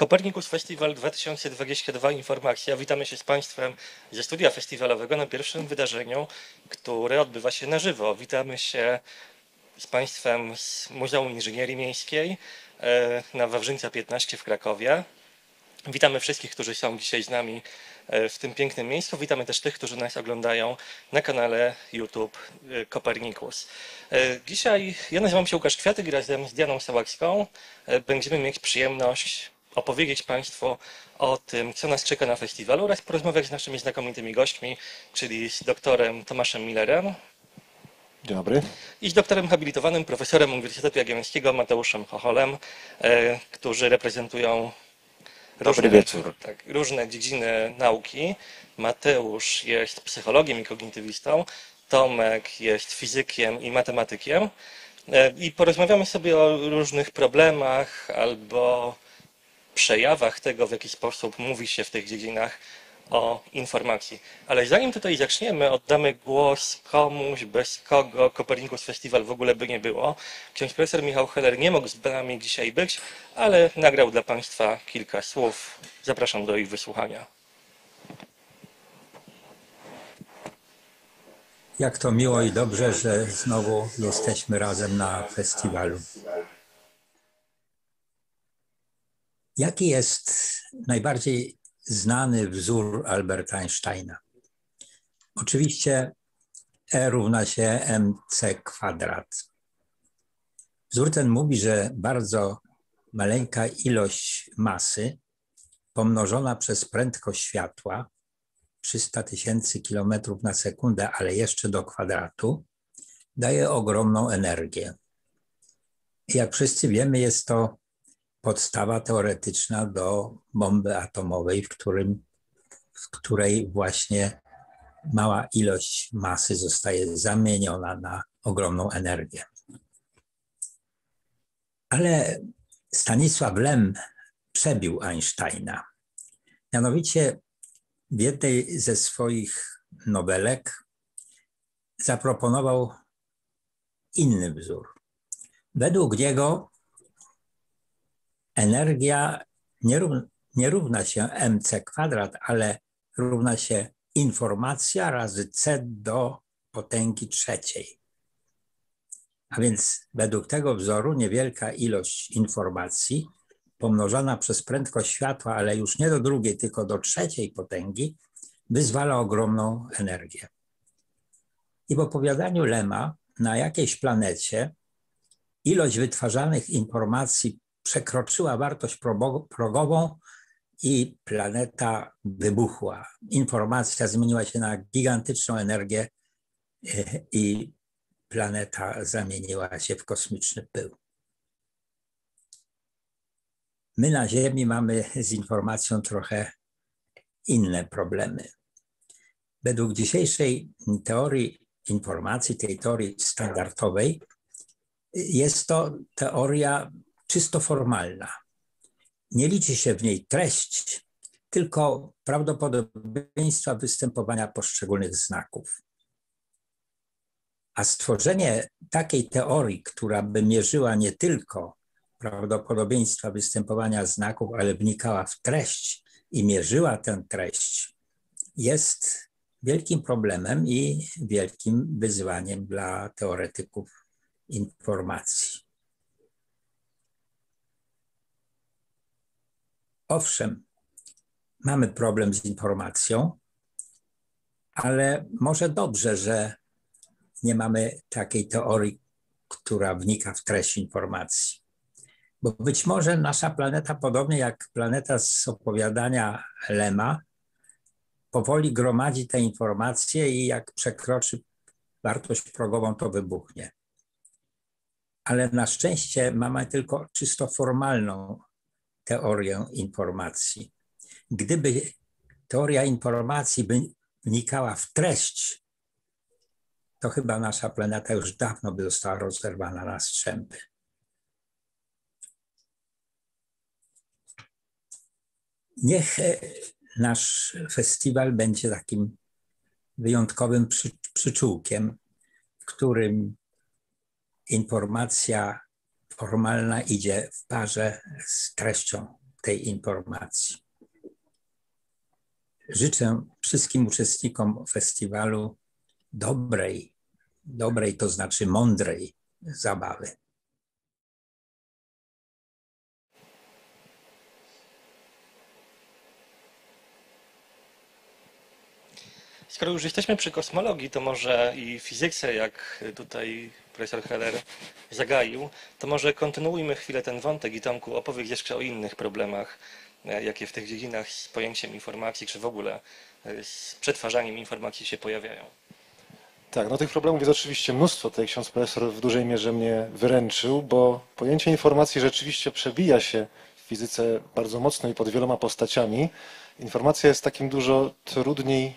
Kopernikus Festival 2022 Informacja. Witamy się z Państwem ze studia festiwalowego na pierwszym wydarzeniu, które odbywa się na żywo. Witamy się z Państwem z Muzeum Inżynierii Miejskiej e, na Wawrzyńca 15 w Krakowie. Witamy wszystkich, którzy są dzisiaj z nami e, w tym pięknym miejscu. Witamy też tych, którzy nas oglądają na kanale YouTube e, Kopernikus. Dzisiaj ja nazywam się Łukasz Kwiatyk razem z Dianą Sałakską będziemy mieć przyjemność opowiedzieć Państwu o tym, co nas czeka na festiwalu oraz porozmawiać z naszymi znakomitymi gośćmi, czyli z doktorem Tomaszem Millerem. Dzień dobry. I z doktorem habilitowanym, profesorem Uniwersytetu Jagiellońskiego Mateuszem Chocholem, e, którzy reprezentują różne, wieczór. Tak, różne dziedziny nauki. Mateusz jest psychologiem i kognitywistą, Tomek jest fizykiem i matematykiem. E, I porozmawiamy sobie o różnych problemach albo przejawach tego, w jaki sposób mówi się w tych dziedzinach o informacji. Ale zanim tutaj zaczniemy, oddamy głos komuś, bez kogo Copernicus Festival w ogóle by nie było. Ksiądz profesor Michał Heller nie mógł z nami dzisiaj być, ale nagrał dla Państwa kilka słów. Zapraszam do ich wysłuchania. Jak to miło i dobrze, że znowu jesteśmy razem na festiwalu. Jaki jest najbardziej znany wzór Alberta Einsteina? Oczywiście E równa się mc kwadrat. Wzór ten mówi, że bardzo maleńka ilość masy pomnożona przez prędkość światła 300 tysięcy kilometrów na sekundę, ale jeszcze do kwadratu, daje ogromną energię. Jak wszyscy wiemy, jest to podstawa teoretyczna do bomby atomowej, w, którym, w której właśnie mała ilość masy zostaje zamieniona na ogromną energię. Ale Stanisław Lem przebił Einsteina. Mianowicie w jednej ze swoich nowelek zaproponował inny wzór. Według niego energia nie równa, nie równa się mc kwadrat, ale równa się informacja razy c do potęgi trzeciej. A więc według tego wzoru niewielka ilość informacji pomnożona przez prędkość światła, ale już nie do drugiej, tylko do trzeciej potęgi, wyzwala ogromną energię. I w opowiadaniu Lema na jakiejś planecie ilość wytwarzanych informacji przekroczyła wartość progową i planeta wybuchła. Informacja zmieniła się na gigantyczną energię e, i planeta zamieniła się w kosmiczny pył. My na Ziemi mamy z informacją trochę inne problemy. Według dzisiejszej teorii informacji, tej teorii standardowej, jest to teoria czysto formalna. Nie liczy się w niej treść, tylko prawdopodobieństwa występowania poszczególnych znaków. A stworzenie takiej teorii, która by mierzyła nie tylko prawdopodobieństwa występowania znaków, ale wnikała w treść i mierzyła tę treść, jest wielkim problemem i wielkim wyzwaniem dla teoretyków informacji. Owszem, mamy problem z informacją, ale może dobrze, że nie mamy takiej teorii, która wnika w treść informacji. Bo być może nasza planeta, podobnie jak planeta z opowiadania Lema, powoli gromadzi te informacje i jak przekroczy wartość progową, to wybuchnie. Ale na szczęście mamy tylko czysto formalną teorię informacji. Gdyby teoria informacji by wnikała w treść, to chyba nasza planeta już dawno by została rozerwana na strzępy. Niech e, nasz festiwal będzie takim wyjątkowym przy, przyczółkiem, w którym informacja formalna idzie w parze z treścią tej informacji. Życzę wszystkim uczestnikom festiwalu dobrej, dobrej to znaczy mądrej zabawy. Skoro już jesteśmy przy kosmologii, to może i fizyce, jak tutaj profesor Heller zagaił, to może kontynuujmy chwilę ten wątek i Tomku opowiedz jeszcze o innych problemach, e, jakie w tych dziedzinach z pojęciem informacji, czy w ogóle e, z przetwarzaniem informacji się pojawiają. Tak, no tych problemów jest oczywiście mnóstwo. Tutaj ksiądz profesor w dużej mierze mnie wyręczył, bo pojęcie informacji rzeczywiście przebija się w fizyce bardzo mocno i pod wieloma postaciami. Informacja jest takim dużo trudniej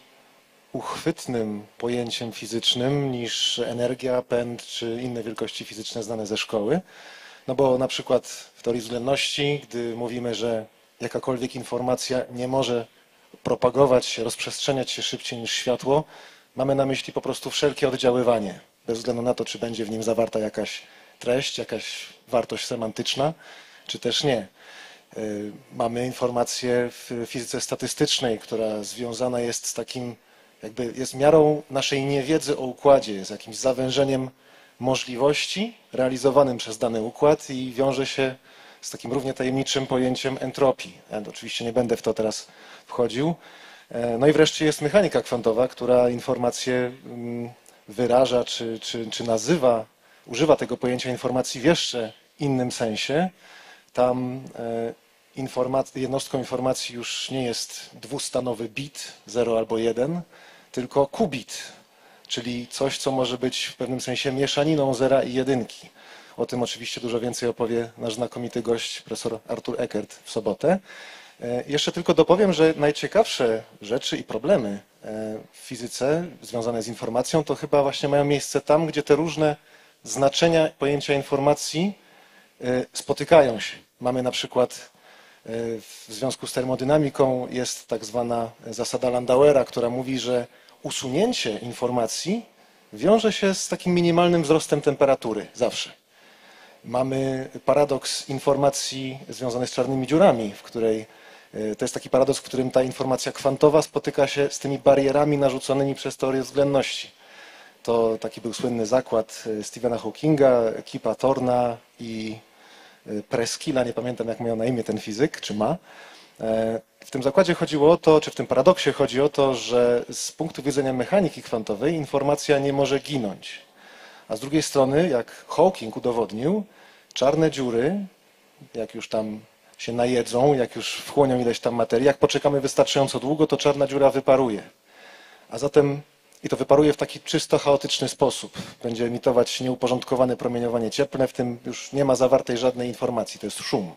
uchwytnym pojęciem fizycznym niż energia, pęd czy inne wielkości fizyczne znane ze szkoły. No bo na przykład w teorii względności, gdy mówimy, że jakakolwiek informacja nie może propagować się, rozprzestrzeniać się szybciej niż światło, mamy na myśli po prostu wszelkie oddziaływanie, bez względu na to, czy będzie w nim zawarta jakaś treść, jakaś wartość semantyczna, czy też nie. Y, Mamy informację w fizyce statystycznej, która związana jest z takim, jakby jest miarą naszej niewiedzy o układzie, jest jakimś zawężeniem możliwości realizowanym przez dany układ i wiąże się z takim równie tajemniczym pojęciem entropii. Oczywiście nie będę w to teraz wchodził. E, No i wreszcie jest mechanika kwantowa, która informacje mm, wyraża czy, czy, czy nazywa, używa tego pojęcia informacji w jeszcze innym sensie. Tam e, informac- jednostką informacji już nie jest dwustanowy bit 0 albo 1, tylko kubit, czyli coś, co może być w pewnym sensie mieszaniną zera i jedynki. O tym oczywiście dużo więcej opowie nasz znakomity gość, profesor Artur Eckert w sobotę. E, Jeszcze tylko dopowiem, że najciekawsze rzeczy i problemy e, w fizyce związane z informacją to chyba właśnie mają miejsce tam, gdzie te różne znaczenia pojęcia informacji e, spotykają się. Mamy na przykład w związku z termodynamiką jest tak zwana zasada Landauera, która mówi, że usunięcie informacji wiąże się z takim minimalnym wzrostem temperatury zawsze. Mamy paradoks informacji związany z czarnymi dziurami, w której e, to jest taki paradoks, w którym ta informacja kwantowa spotyka się z tymi barierami narzuconymi przez teorię względności. To taki był słynny zakład e, Stephena Hawkinga, ekipa Thorna i e, Preskilla, nie pamiętam jak miał na imię ten fizyk, czy ma. E, W tym zakładzie chodziło o to, czy w tym paradoksie chodzi o to, że z punktu widzenia mechaniki kwantowej informacja nie może ginąć. A z drugiej strony, jak Hawking udowodnił, czarne dziury, jak już tam się najedzą, jak już wchłonią ileś tam materii, jak poczekamy wystarczająco długo, to czarna dziura wyparuje. A zatem i to wyparuje w taki czysto chaotyczny sposób. Będzie emitować nieuporządkowane promieniowanie cieplne, w tym już nie ma zawartej żadnej informacji, to jest szum.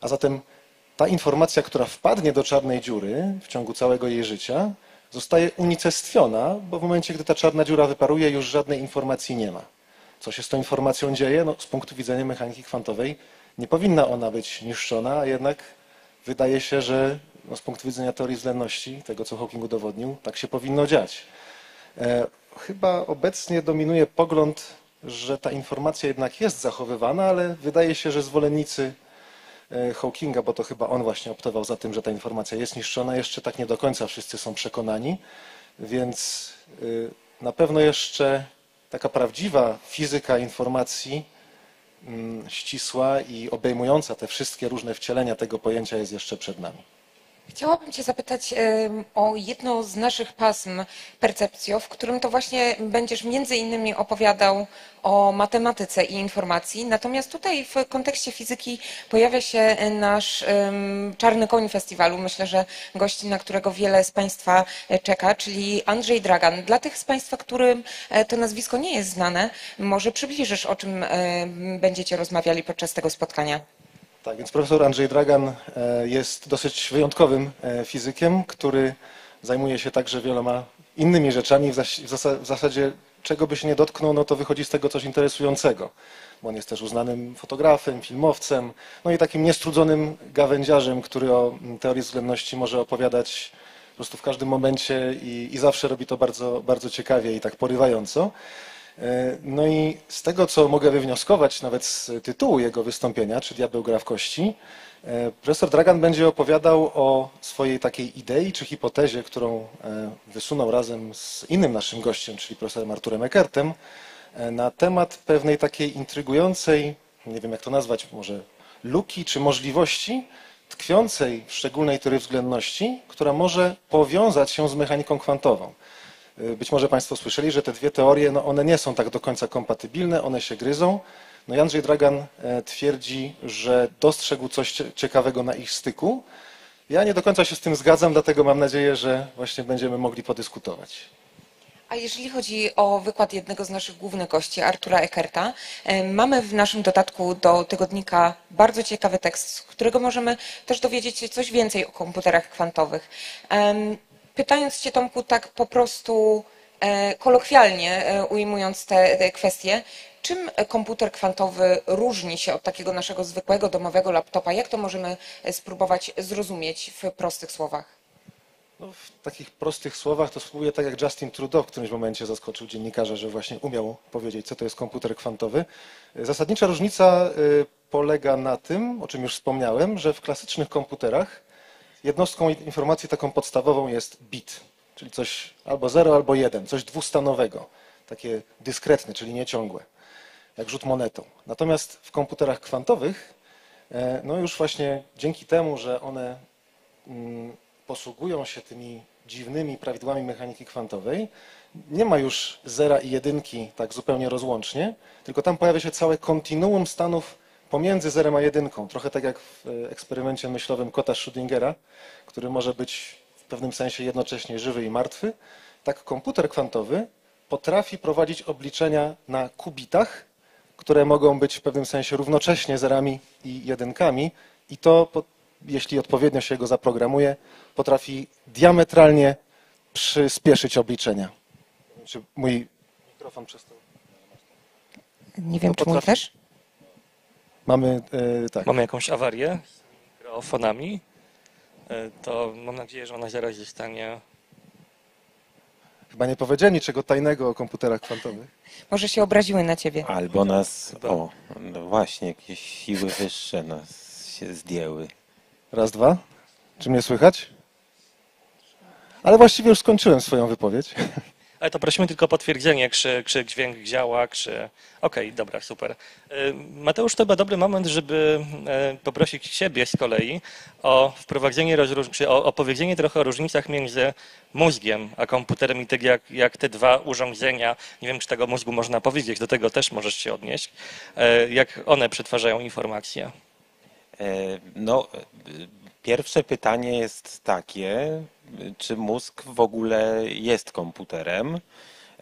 A zatem ta informacja, która wpadnie do czarnej dziury w ciągu całego jej życia, zostaje unicestwiona, bo w momencie, gdy ta czarna dziura wyparuje, już żadnej informacji nie ma. Co się z tą informacją dzieje? No, z punktu widzenia mechaniki kwantowej nie powinna ona być niszczona, a jednak wydaje się, że no, z punktu widzenia teorii względności, tego co Hawking udowodnił, tak się powinno dziać. E, chyba obecnie dominuje pogląd, że ta informacja jednak jest zachowywana, ale wydaje się, że zwolennicy Hawkinga, bo to chyba on właśnie optował za tym, że ta informacja jest niszczona, jeszcze tak nie do końca wszyscy są przekonani, więc y, na pewno jeszcze taka prawdziwa fizyka informacji mm, ścisła i obejmująca te wszystkie różne wcielenia tego pojęcia jest jeszcze przed nami. Chciałabym Cię zapytać o jedno z naszych pasm Percepcjo, w którym to właśnie będziesz między innymi opowiadał o matematyce i informacji. Natomiast tutaj w kontekście fizyki pojawia się nasz czarny koń festiwalu. Myślę, że gość, na którego wiele z Państwa e, czeka, czyli Andrzej Dragan. Dla tych z Państwa, którym e, to nazwisko nie jest znane, może przybliżysz, o czym będziecie rozmawiali podczas tego spotkania. Tak, więc profesor Andrzej Dragan e, jest dosyć wyjątkowym e, fizykiem, który zajmuje się także wieloma innymi rzeczami. W zas- w zasa- w zasadzie czego by się nie dotknął, no to wychodzi z tego coś interesującego. Bo on jest też uznanym fotografem, filmowcem, no i takim niestrudzonym gawędziarzem, który o teorii względności może opowiadać po prostu w każdym momencie i, i zawsze robi to bardzo, bardzo ciekawie i tak porywająco. E, No i z tego, co mogę wywnioskować nawet z tytułu jego wystąpienia, czy Diabeł gra w kości, e, profesor Dragan będzie opowiadał o swojej takiej idei czy hipotezie, którą e, wysunął razem z innym naszym gościem, czyli profesorem Arturem Eckertem, na temat pewnej takiej intrygującej, nie wiem jak to nazwać, może luki czy możliwości tkwiącej w szczególnej teorii względności, która może powiązać się z mechaniką kwantową. Y, Być może Państwo słyszeli, że te dwie teorie, no one nie są tak do końca kompatybilne, one się gryzą. No i Andrzej Dragan e, twierdzi, że dostrzegł coś cie- ciekawego na ich styku. Ja nie do końca się z tym zgadzam, dlatego mam nadzieję, że właśnie będziemy mogli podyskutować. A jeżeli chodzi o wykład jednego z naszych głównych gości, Artura Eckerta, e, mamy w naszym dodatku do tygodnika bardzo ciekawy tekst, z którego możemy też dowiedzieć się coś więcej o komputerach kwantowych. Pytając Cię, Tomku, tak po prostu e, kolokwialnie e, ujmując te, te kwestie, czym komputer kwantowy różni się od takiego naszego zwykłego domowego laptopa? Jak to możemy e, spróbować zrozumieć w prostych słowach? No, w takich prostych słowach to spróbuję tak jak Justin Trudeau w którymś momencie zaskoczył dziennikarza, że właśnie umiał powiedzieć, co to jest komputer kwantowy. Zasadnicza różnica polega na tym, o czym już wspomniałem, że w klasycznych komputerach jednostką informacji taką podstawową jest bit, czyli coś albo 0, albo 1, coś dwustanowego, takie dyskretne, czyli nieciągłe, jak rzut monetą. Natomiast w komputerach kwantowych, e, no już właśnie dzięki temu, że one mm, posługują się tymi dziwnymi prawidłami mechaniki kwantowej, nie ma już zera i jedynki tak zupełnie rozłącznie, tylko tam pojawia się całe kontinuum stanów pomiędzy zerem a jedynką. Trochę tak jak w e, eksperymencie myślowym kota Schrödingera, który może być w pewnym sensie jednocześnie żywy i martwy. Tak komputer kwantowy potrafi prowadzić obliczenia na kubitach, które mogą być w pewnym sensie równocześnie zerami i jedynkami i to, jeśli odpowiednio się go zaprogramuje, potrafi diametralnie przyspieszyć obliczenia. Czy mój mikrofon przestał? Nie wiem, No, czy mój też? Mamy, e, tak. Mamy jakąś awarię z mikrofonami. E, To mam nadzieję, że ona zaraz zostanie. Chyba nie powiedziałem niczego tajnego o komputerach kwantowych. Może się obraziły na ciebie. Albo nas, o, no właśnie, jakieś siły wyższe nas się zdjęły. Raz, dwa. Czy mnie słychać? Ale właściwie już skończyłem swoją wypowiedź. Ale to prosimy tylko o potwierdzenie, czy, czy dźwięk działa, czy... Okej, dobra, super. E, Mateusz, to chyba dobry moment, żeby e, poprosić Ciebie z kolei o wprowadzenie, czy o opowiedzenie trochę o różnicach między mózgiem a komputerem i tak jak, jak te dwa urządzenia, nie wiem, czy tego mózgu można powiedzieć, do tego też możesz się odnieść, e, jak one przetwarzają informacje. E, No, pierwsze pytanie jest takie, czy mózg w ogóle jest komputerem?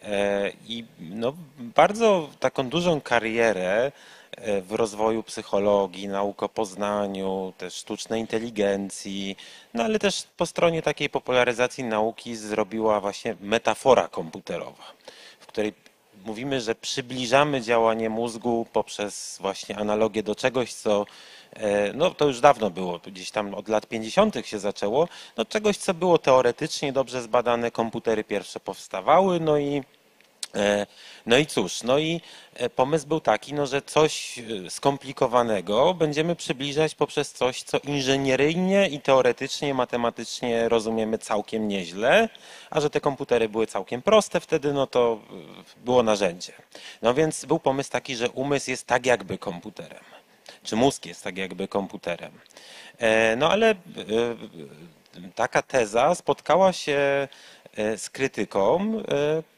E, I no, bardzo taką dużą karierę e, w rozwoju psychologii, naukopoznaniu, też sztucznej inteligencji, no ale też po stronie takiej popularyzacji nauki zrobiła właśnie metafora komputerowa, w której mówimy, że przybliżamy działanie mózgu poprzez właśnie analogię do czegoś, co no to już dawno było, gdzieś tam od lat 50. się zaczęło, no czegoś, co było teoretycznie dobrze zbadane, komputery pierwsze powstawały, no i E, No i cóż, no i e, pomysł był taki, no, że coś e, skomplikowanego będziemy przybliżać poprzez coś, co inżynieryjnie i teoretycznie, matematycznie rozumiemy całkiem nieźle, a że te komputery były całkiem proste wtedy, no to e, było narzędzie. No więc był pomysł taki, że umysł jest tak jakby komputerem, czy mózg jest tak jakby komputerem. E, No ale e, taka teza spotkała się e, z krytyką,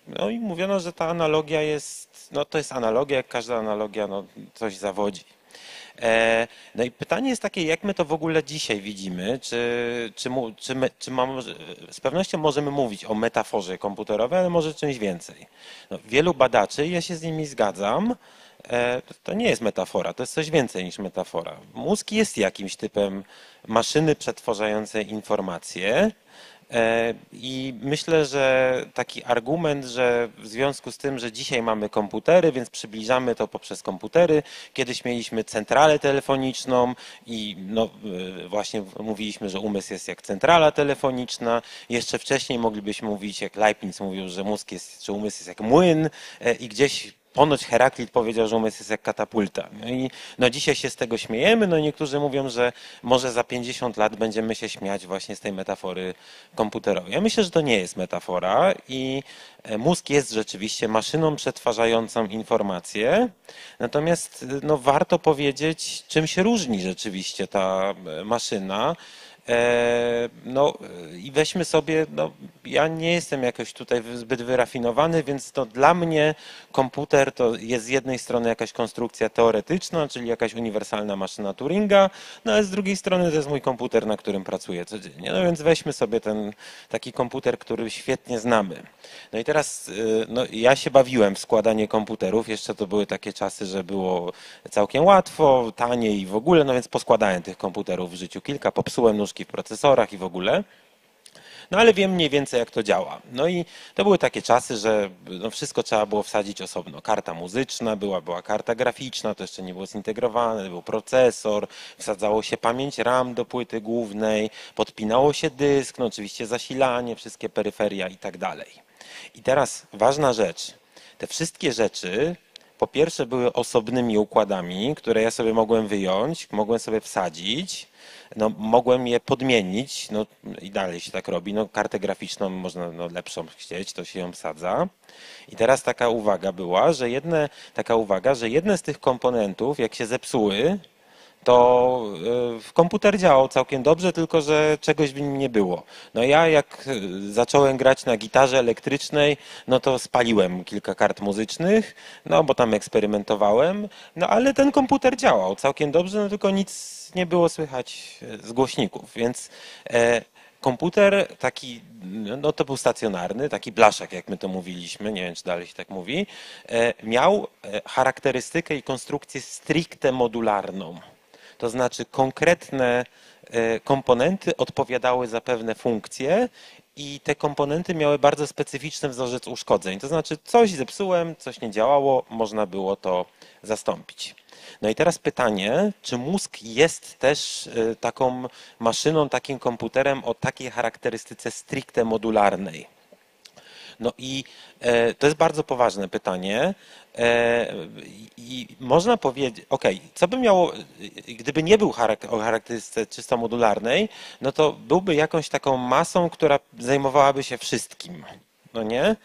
no i mówiono, że ta analogia jest, no to jest analogia, jak każda analogia, no coś zawodzi. No i pytanie jest takie, jak my to w ogóle dzisiaj widzimy? Czy, czy, czy, my, czy mam, z pewnością możemy mówić o metaforze komputerowej, ale może czymś więcej. No, wielu badaczy, ja się z nimi zgadzam, to nie jest metafora, to jest coś więcej niż metafora. Mózg jest jakimś typem maszyny przetwarzającej informacje, E, I myślę, że taki argument, że w związku z tym, że dzisiaj mamy komputery, więc przybliżamy to poprzez komputery. Kiedyś mieliśmy centralę telefoniczną i no, e, właśnie mówiliśmy, że umysł jest jak centrala telefoniczna. Jeszcze wcześniej moglibyśmy mówić, jak Leibniz mówił, że mózg jest, czy umysł jest jak młyn e, i gdzieś Ponoć Heraklit powiedział, że umysł jest jak katapulta. No i no dzisiaj się z tego śmiejemy, no niektórzy mówią, że może za 50 lat będziemy się śmiać właśnie z tej metafory komputerowej. Ja myślę, że to nie jest metafora i e, mózg jest rzeczywiście maszyną przetwarzającą informacje, natomiast no, warto powiedzieć, czym się różni rzeczywiście ta e, maszyna. E, No i weźmy sobie, no, ja nie jestem jakoś tutaj zbyt wyrafinowany, więc to dla mnie komputer to jest z jednej strony jakaś konstrukcja teoretyczna, czyli jakaś uniwersalna maszyna Turinga, no ale z drugiej strony to jest mój komputer, na którym pracuję codziennie. No więc weźmy sobie ten taki komputer, który świetnie znamy. No i teraz y, no, ja się bawiłem w składanie komputerów, jeszcze to były takie czasy, że było całkiem łatwo, taniej i w ogóle, no więc poskładałem tych komputerów w życiu kilka, popsułem nóżki w procesorach i w ogóle. No ale wiem mniej więcej jak to działa. No i to były takie czasy, że no wszystko trzeba było wsadzić osobno. Karta muzyczna była, była karta graficzna, to jeszcze nie było zintegrowane, był procesor, wsadzało się pamięć RAM do płyty głównej, podpinało się dysk, no oczywiście zasilanie, wszystkie peryferia i tak dalej. I teraz ważna rzecz. Te wszystkie rzeczy po pierwsze były osobnymi układami, które ja sobie mogłem wyjąć, mogłem sobie wsadzić, no, mogłem je podmienić, no i dalej się tak robi. No, kartę graficzną można no, lepszą chcieć, to się ją wsadza. I teraz taka uwaga była, że jedne, taka uwaga, że jedne z tych komponentów, jak się zepsuły, to y, w komputer działał całkiem dobrze, tylko że czegoś w nim nie było. No ja jak y, zacząłem grać na gitarze elektrycznej, no to spaliłem kilka kart muzycznych, no bo tam eksperymentowałem, no ale ten komputer działał całkiem dobrze, no tylko nic nie było słychać z głośników, więc e, komputer taki, no to był stacjonarny, taki blaszak, jak my to mówiliśmy, nie wiem, czy dalej się tak mówi, e, miał e, charakterystykę i konstrukcję stricte modularną. To znaczy konkretne komponenty odpowiadały za pewne funkcje i te komponenty miały bardzo specyficzny wzorzec uszkodzeń. To znaczy coś zepsułem, coś nie działało, można było to zastąpić. No i teraz pytanie, czy mózg jest też y, taką maszyną, takim komputerem o takiej charakterystyce stricte modularnej? No i e, to jest bardzo poważne pytanie. E, I można powiedzieć, ok, co by miało, gdyby nie był o charakterystyce czysto modularnej, no to byłby jakąś taką masą, która zajmowałaby się wszystkim. No nie?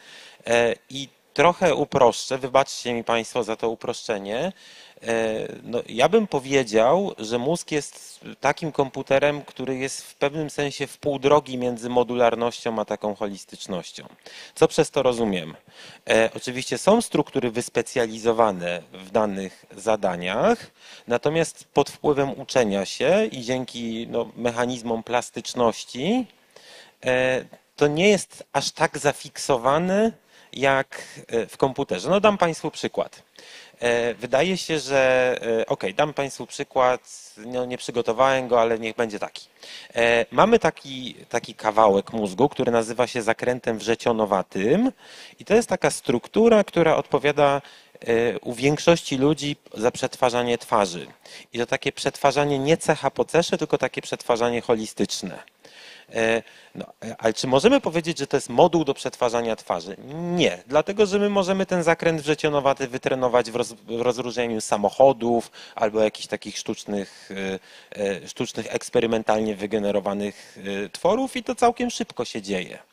E, I trochę uproszczę, wybaczcie mi Państwo za to uproszczenie. E, no, ja bym powiedział, że mózg jest takim komputerem, który jest w pewnym sensie w pół drogi między modularnością a taką holistycznością. Co przez to rozumiem? E, oczywiście są struktury wyspecjalizowane w danych zadaniach, natomiast pod wpływem uczenia się i dzięki no, mechanizmom plastyczności e, to nie jest aż tak zafiksowane jak w komputerze. No dam Państwu przykład. E, wydaje się, że e, ok, dam Państwu przykład, no nie przygotowałem go, ale niech będzie taki. E, mamy taki, taki kawałek mózgu, który nazywa się zakrętem wrzecionowatym i to jest taka struktura, która odpowiada u większości ludzi za przetwarzanie twarzy. I to takie przetwarzanie nie cecha po cesze, tylko takie przetwarzanie holistyczne. E, no, ale czy możemy powiedzieć, że to jest moduł do przetwarzania twarzy? Nie, dlatego że my możemy ten zakręt wrzecionowaty wytrenować w, roz, w rozróżnieniu samochodów albo jakichś takich sztucznych, e, e, sztucznych eksperymentalnie wygenerowanych tworów i to całkiem szybko się dzieje.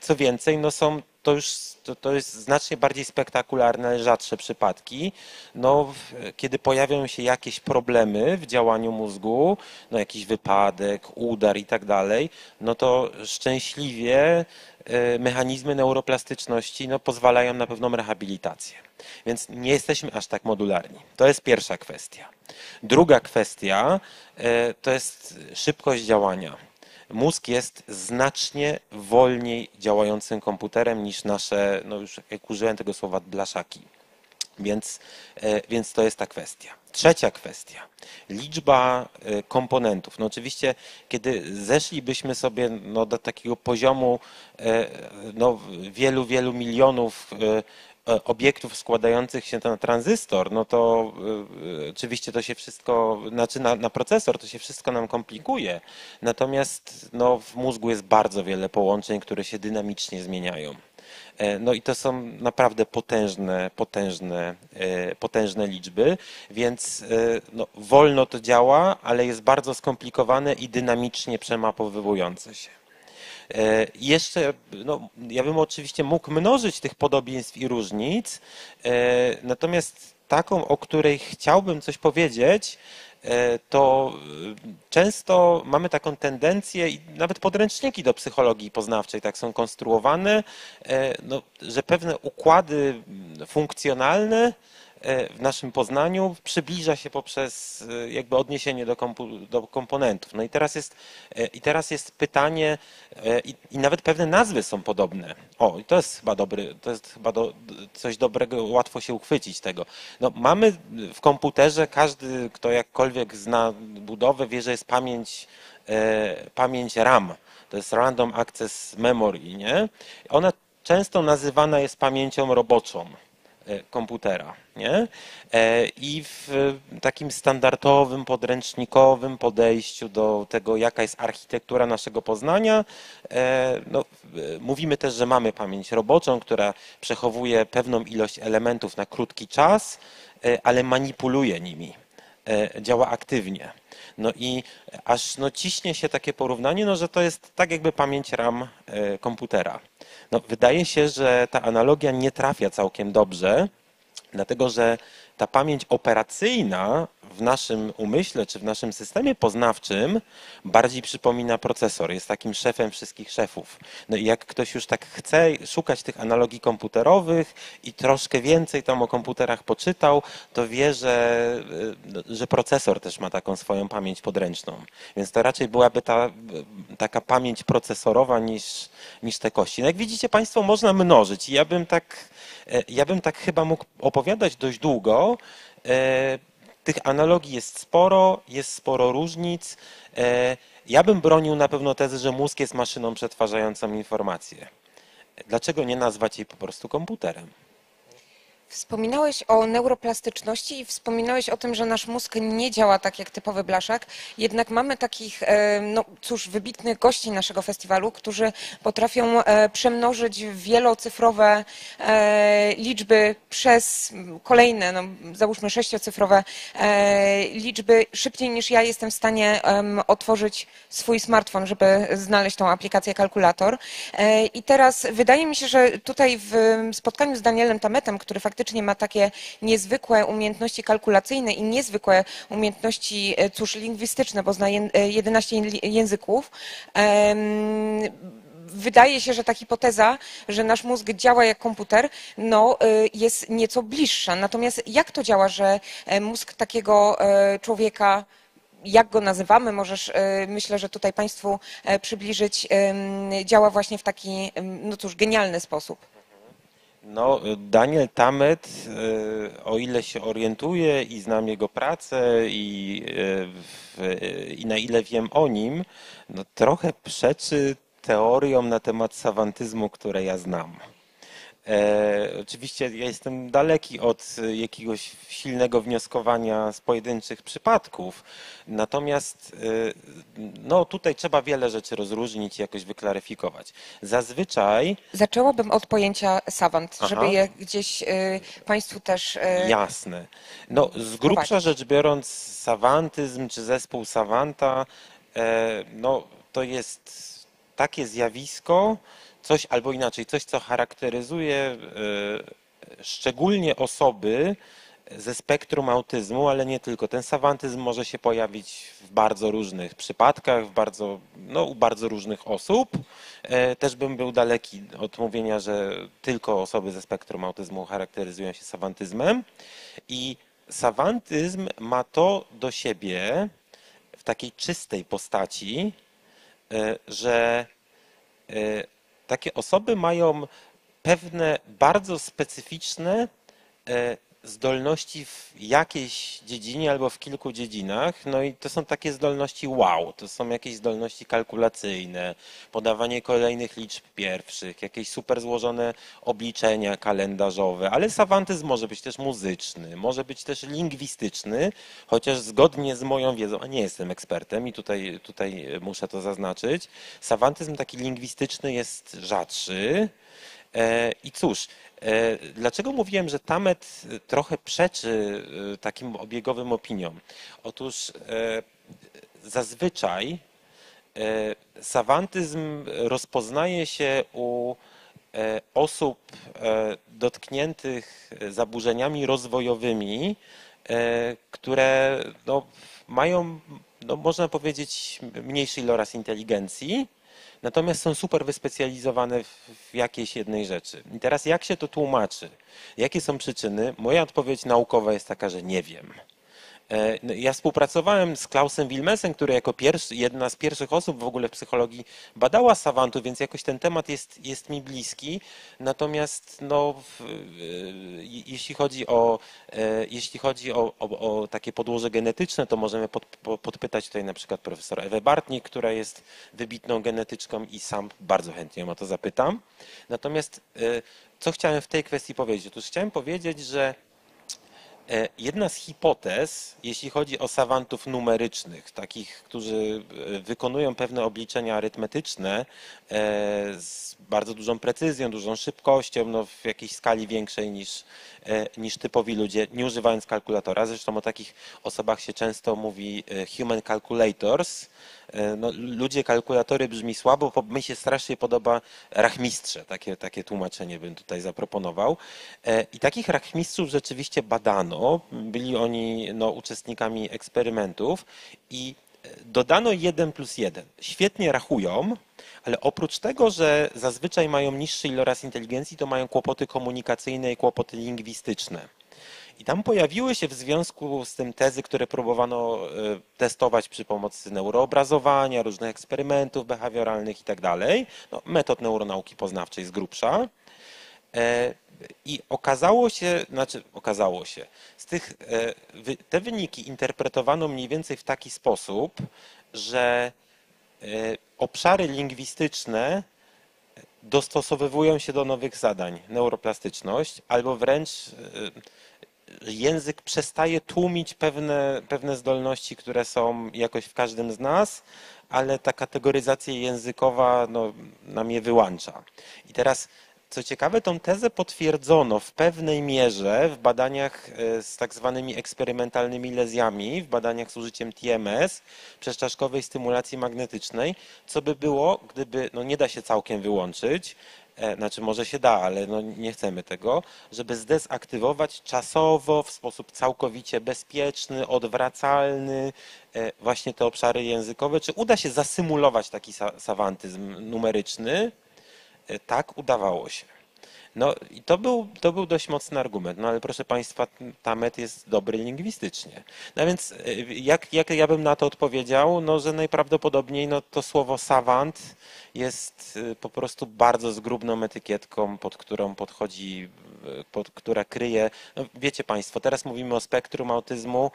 Co więcej, no są to już to, to jest znacznie bardziej spektakularne, rzadsze przypadki. No, kiedy pojawią się jakieś problemy w działaniu mózgu, no jakiś wypadek, udar i tak dalej, no to szczęśliwie e, mechanizmy neuroplastyczności no, pozwalają na pewną rehabilitację. Więc nie jesteśmy aż tak modularni. To jest pierwsza kwestia. Druga kwestia e, to jest szybkość działania mózg jest znacznie wolniej działającym komputerem niż nasze, no już jak użyłem tego słowa, blaszaki. Więc, e, więc to jest ta kwestia. Trzecia kwestia. Liczba e, komponentów. No oczywiście, kiedy zeszlibyśmy sobie no, do takiego poziomu e, no, wielu, wielu milionów obiektów składających się na tranzystor, no to e, oczywiście to się wszystko, znaczy na, na procesor to się wszystko nam komplikuje. Natomiast no, w mózgu jest bardzo wiele połączeń, które się dynamicznie zmieniają. E, No i to są naprawdę potężne, potężne, e, potężne liczby, więc e, no, wolno to działa, ale jest bardzo skomplikowane i dynamicznie przemapowywujące się. E, Jeszcze, no, ja bym oczywiście mógł mnożyć tych podobieństw i różnic, e, natomiast taką, o której chciałbym coś powiedzieć, e, to często mamy taką tendencję, i nawet podręczniki do psychologii poznawczej tak są konstruowane, no, że pewne układy funkcjonalne w naszym poznaniu przybliża się poprzez e, jakby odniesienie do, do komponentów. No i teraz jest, e, i teraz jest pytanie, e, i, i nawet pewne nazwy są podobne. O, i to jest chyba dobry, to jest chyba do, coś dobrego, łatwo się uchwycić tego. No, mamy w komputerze, każdy, kto jakkolwiek zna budowę, wie, że jest pamięć, e, pamięć RAM. To jest Random Access Memory, nie? Ona często nazywana jest pamięcią roboczą e, komputera. Nie? E, I w takim standardowym, podręcznikowym podejściu do tego, jaka jest architektura naszego poznania, e, no, e, mówimy też, że mamy pamięć roboczą, która przechowuje pewną ilość elementów na krótki czas, e, ale manipuluje nimi e, działa aktywnie. No i aż no, ciśnie się takie porównanie, no, że to jest tak jakby pamięć RAM e, komputera. No, wydaje się, że ta analogia nie trafia całkiem dobrze, dlatego że ta pamięć operacyjna w naszym umyśle czy w naszym systemie poznawczym bardziej przypomina procesor, jest takim szefem wszystkich szefów. No i jak ktoś już tak chce szukać tych analogii komputerowych i troszkę więcej tam o komputerach poczytał, to wie, że, y, że procesor też ma taką swoją pamięć podręczną. Więc to raczej byłaby ta taka pamięć procesorowa niż, niż te kości. No jak widzicie Państwo, można mnożyć i ja bym tak, e, ja bym tak chyba mógł opowiadać dość długo. Tych analogii jest sporo, jest sporo różnic. E, Ja bym bronił na pewno tezy, że mózg jest maszyną przetwarzającą informacje. Dlaczego nie nazwać jej po prostu komputerem? Wspominałeś o neuroplastyczności i wspominałeś o tym, że nasz mózg nie działa tak jak typowy blaszak. Jednak mamy takich, e, no cóż, wybitnych gości naszego festiwalu, którzy potrafią e, przemnożyć wielocyfrowe e, liczby przez kolejne, no, załóżmy sześciocyfrowe liczby szybciej niż ja jestem w stanie otworzyć swój smartfon, żeby znaleźć tą aplikację kalkulator. I teraz wydaje mi się, że tutaj w spotkaniu z Danielem Tametem, który faktycznie ma takie niezwykłe umiejętności kalkulacyjne i niezwykłe umiejętności, e, cóż, lingwistyczne, bo zna jen- e, 11 jęli- języków, wydaje się, że ta hipoteza, że nasz mózg działa jak komputer, no, y, jest nieco bliższa. Natomiast jak to działa, że e, mózg takiego e, człowieka jak go nazywamy, możesz, e, myślę, że tutaj Państwu e, przybliżyć, działa właśnie w taki, no cóż, genialny sposób. No, Daniel Tamet, e, o ile się orientuję i znam jego pracę i, w, i na ile wiem o nim, no trochę przeczy teoriom na temat sawantyzmu, które ja znam. E, oczywiście ja jestem daleki od jakiegoś silnego wnioskowania z pojedynczych przypadków, natomiast e, no, tutaj trzeba wiele rzeczy rozróżnić i jakoś wyklaryfikować. Zazwyczaj Zaczęłabym od pojęcia savant, Aha. żeby je gdzieś e, Państwu też... e, Jasne. No, z grubsza rzecz biorąc, sawantyzm czy zespół savanta, e, no, to jest takie zjawisko, coś albo inaczej, coś, co charakteryzuje e, szczególnie osoby ze spektrum autyzmu, ale nie tylko. Ten sawantyzm może się pojawić w bardzo różnych przypadkach, w bardzo, no, u bardzo różnych osób. E, Też bym był daleki od mówienia, że tylko osoby ze spektrum autyzmu charakteryzują się sawantyzmem. I sawantyzm ma to do siebie w takiej czystej postaci, e, że takie osoby mają pewne bardzo specyficzne e, zdolności w jakiejś dziedzinie albo w kilku dziedzinach, no i to są takie zdolności wow, to są jakieś zdolności kalkulacyjne, podawanie kolejnych liczb pierwszych, jakieś super złożone obliczenia kalendarzowe, ale sawantyzm może być też muzyczny, może być też lingwistyczny, chociaż zgodnie z moją wiedzą, a nie jestem ekspertem i tutaj, tutaj muszę to zaznaczyć, sawantyzm taki lingwistyczny jest rzadszy, I cóż, e, dlaczego mówiłem, że Tamet trochę przeczy e, takim obiegowym opiniom? Otóż zazwyczaj sawantyzm rozpoznaje się u osób dotkniętych zaburzeniami rozwojowymi, które no, mają, no, można powiedzieć, mniejszy iloraz inteligencji natomiast są super wyspecjalizowane w jakiejś jednej rzeczy. I teraz jak się to tłumaczy? Jakie są przyczyny? Moja odpowiedź naukowa jest taka, że nie wiem. E, no, ja współpracowałem z Klausem Wilmesem, który jako pierwszy, jedna z pierwszych osób w ogóle w psychologii badała sawantu, więc jakoś ten temat jest, jest mi bliski. Natomiast no, w, jeśli chodzi o, e, jeśli chodzi o, o, o takie podłoże genetyczne, to możemy pod, podpytać tutaj na przykład profesora Ewę Bartnik, która jest wybitną genetyczką i sam bardzo chętnie ją o to zapytam. Natomiast e, co chciałem w tej kwestii powiedzieć? Otóż chciałem powiedzieć, że E, jedna z hipotez, jeśli chodzi o sawantów numerycznych, takich, którzy e, wykonują pewne obliczenia arytmetyczne e, z bardzo dużą precyzją, dużą szybkością, no w jakiejś skali większej niż, niż typowi ludzie, nie używając kalkulatora. Zresztą o takich osobach się często mówi human calculators, E, no, ludzie kalkulatory brzmi słabo, bo mi się strasznie podoba rachmistrze, takie, takie tłumaczenie bym tutaj zaproponował. E, I takich rachmistrzów rzeczywiście badano, byli oni no, uczestnikami eksperymentów i e, dodano 1 plus 1. Świetnie rachują, ale oprócz tego, że zazwyczaj mają niższy iloraz inteligencji, to mają kłopoty komunikacyjne i kłopoty lingwistyczne. I tam pojawiły się w związku z tym tezy, które próbowano e, testować przy pomocy neuroobrazowania, różnych eksperymentów behawioralnych i tak no, metod neuronauki poznawczej z grubsza. E, I okazało się, znaczy okazało się, z tych, e, te wyniki interpretowano mniej więcej w taki sposób, że obszary lingwistyczne dostosowywują się do nowych zadań, neuroplastyczność, albo wręcz język przestaje tłumić pewne, pewne zdolności, które są jakoś w każdym z nas, ale ta kategoryzacja językowa no, nam je wyłącza. I teraz co ciekawe, tą tezę potwierdzono w pewnej mierze w badaniach e, z tak zwanymi eksperymentalnymi lezjami, w badaniach z użyciem TMS, przeszczaszkowej stymulacji magnetycznej, co by było, gdyby, no nie da się całkiem wyłączyć, E, znaczy może się da, ale no nie chcemy tego, żeby zdezaktywować czasowo, w sposób całkowicie bezpieczny, odwracalny e, właśnie te obszary językowe. Czy uda się zasymulować taki sawantyzm numeryczny? Tak, udawało się. No i to był, to był dość mocny argument, no ale proszę Państwa, Tamet jest dobry lingwistycznie. No więc jak, jak ja bym na to odpowiedział? No, że najprawdopodobniej no, to słowo savant jest y, po prostu bardzo zgrubną etykietką, pod którą podchodzi, y, pod, która kryje, no wiecie Państwo, teraz mówimy o spektrum autyzmu,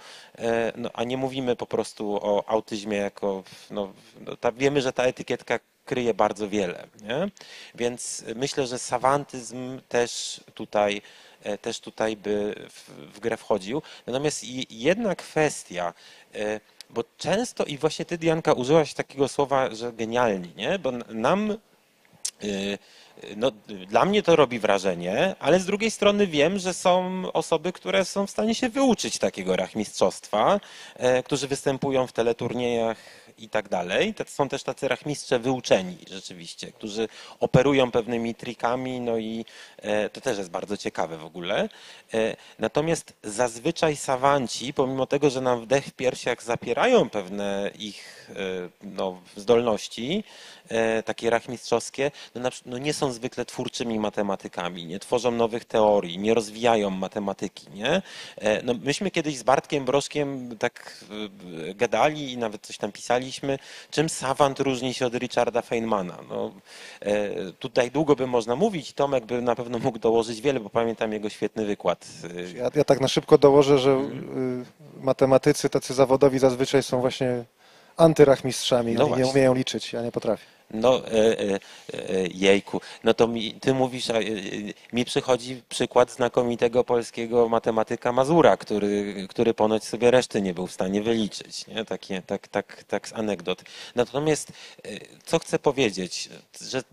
no, a nie mówimy po prostu o autyzmie jako, no, no ta, wiemy, że ta etykietka kryje bardzo wiele. Nie? Więc myślę, że sawantyzm też tutaj, e, też tutaj by w, w grę wchodził. Natomiast jedna kwestia, e, bo często i właśnie ty, Dianka, użyłaś takiego słowa, że genialni, nie? Bo nam e, no, dla mnie to robi wrażenie, ale z drugiej strony wiem, że są osoby, które są w stanie się wyuczyć takiego rachmistrzostwa, którzy występują w teleturniejach i tak dalej. Są też tacy rachmistrze wyuczeni rzeczywiście, którzy operują pewnymi trikami, no i e, to też jest bardzo ciekawe w ogóle. E, natomiast zazwyczaj sawanci, pomimo tego, że nam wdech w piersiach zapierają pewne ich e, no, zdolności, takie rachmistrzowskie, no, no nie są zwykle twórczymi matematykami, nie tworzą nowych teorii, nie rozwijają matematyki. Nie? No, myśmy kiedyś z Bartkiem Broszkiem tak gadali i nawet coś tam pisali czym savant różni się od Richarda Feynmana. No, e, tutaj długo by można mówić, Tomek by na pewno mógł dołożyć wiele, bo pamiętam jego świetny wykład. Ja, ja tak na szybko dołożę, że y, matematycy tacy zawodowi zazwyczaj są właśnie antyrachmistrzami. No nie umieją liczyć, ja nie potrafię. No, e, e, e, jejku, no to mi, ty mówisz, mi przychodzi przykład znakomitego polskiego matematyka Mazura, który, który ponoć sobie reszty nie był w stanie wyliczyć, nie? Takie, tak, tak, tak z anegdot. Natomiast co chcę powiedzieć, że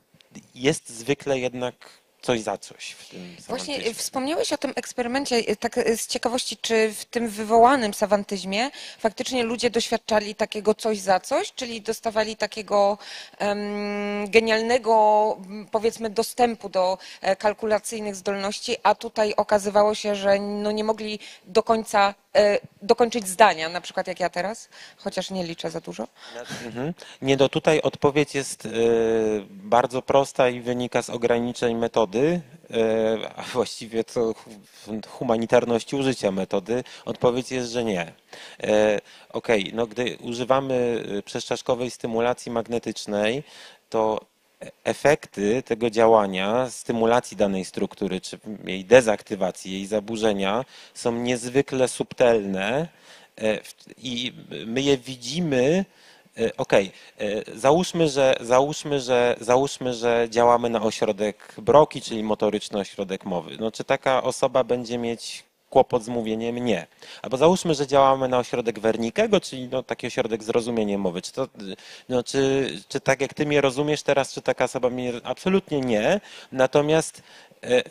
jest zwykle jednak coś za coś w tym Właśnie wspomniałeś o tym eksperymencie, y, tak y, z ciekawości, czy w tym wywołanym sawantyzmie faktycznie ludzie doświadczali takiego coś za coś, czyli dostawali takiego em, genialnego, powiedzmy, dostępu do e, kalkulacyjnych zdolności, a tutaj okazywało się, że no nie mogli do końca dokończyć zdania, na przykład jak ja teraz, chociaż nie liczę za dużo. Mhm. Nie, no tutaj odpowiedź jest e, bardzo prosta i wynika z ograniczeń metody, e, a właściwie to hu- humanitarności użycia metody. Odpowiedź jest, że nie. E, Okej, no gdy używamy e, przezczaszkowej stymulacji magnetycznej, to efekty tego działania, stymulacji danej struktury, czy jej dezaktywacji, jej zaburzenia są niezwykle subtelne e, i my je widzimy. e, Okej, e, załóżmy, że, załóżmy, że, załóżmy, że działamy na ośrodek Broki, czyli motoryczny ośrodek mowy. No, czy taka osoba będzie mieć kłopot z mówieniem? Nie. Albo załóżmy, że działamy na ośrodek Wernikego, czyli no, taki ośrodek zrozumienia mowy. Czy, to, no, czy, czy tak jak ty mnie rozumiesz teraz, czy taka osoba mnie... Absolutnie nie. Natomiast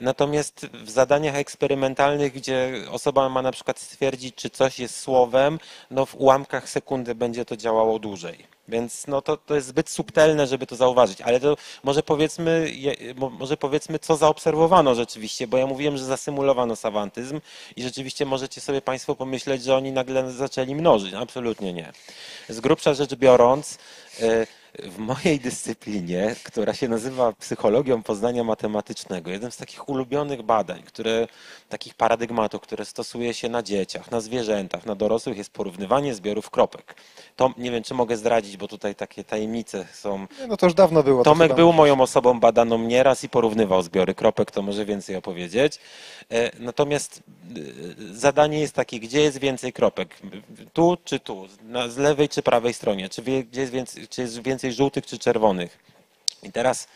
Natomiast w zadaniach eksperymentalnych, gdzie osoba ma na przykład stwierdzić, czy coś jest słowem, no w ułamkach sekundy będzie to działało dłużej. Więc no to, to jest zbyt subtelne, żeby to zauważyć. Ale to może powiedzmy, może powiedzmy, co zaobserwowano rzeczywiście, bo ja mówiłem, że zasymulowano sawantyzm i rzeczywiście możecie sobie Państwo pomyśleć, że oni nagle zaczęli mnożyć. Absolutnie nie. Z grubsza rzecz biorąc, e, w mojej dyscyplinie, która się nazywa psychologią poznania matematycznego, jednym z takich ulubionych badań, które, takich paradygmatów, które stosuje się na dzieciach, na zwierzętach, na dorosłych, jest porównywanie zbiorów kropek. To nie wiem, czy mogę zdradzić, bo tutaj takie tajemnice są. No to już dawno było. to Tomek był moją osobą badaną nieraz i porównywał zbiory kropek, to może więcej opowiedzieć. E, Natomiast e, zadanie jest takie, gdzie jest więcej kropek? Tu czy tu? Na, z lewej czy prawej stronie? Czy, wie, gdzie jest więcej, czy jest więcej żółtych czy czerwonych? I teraz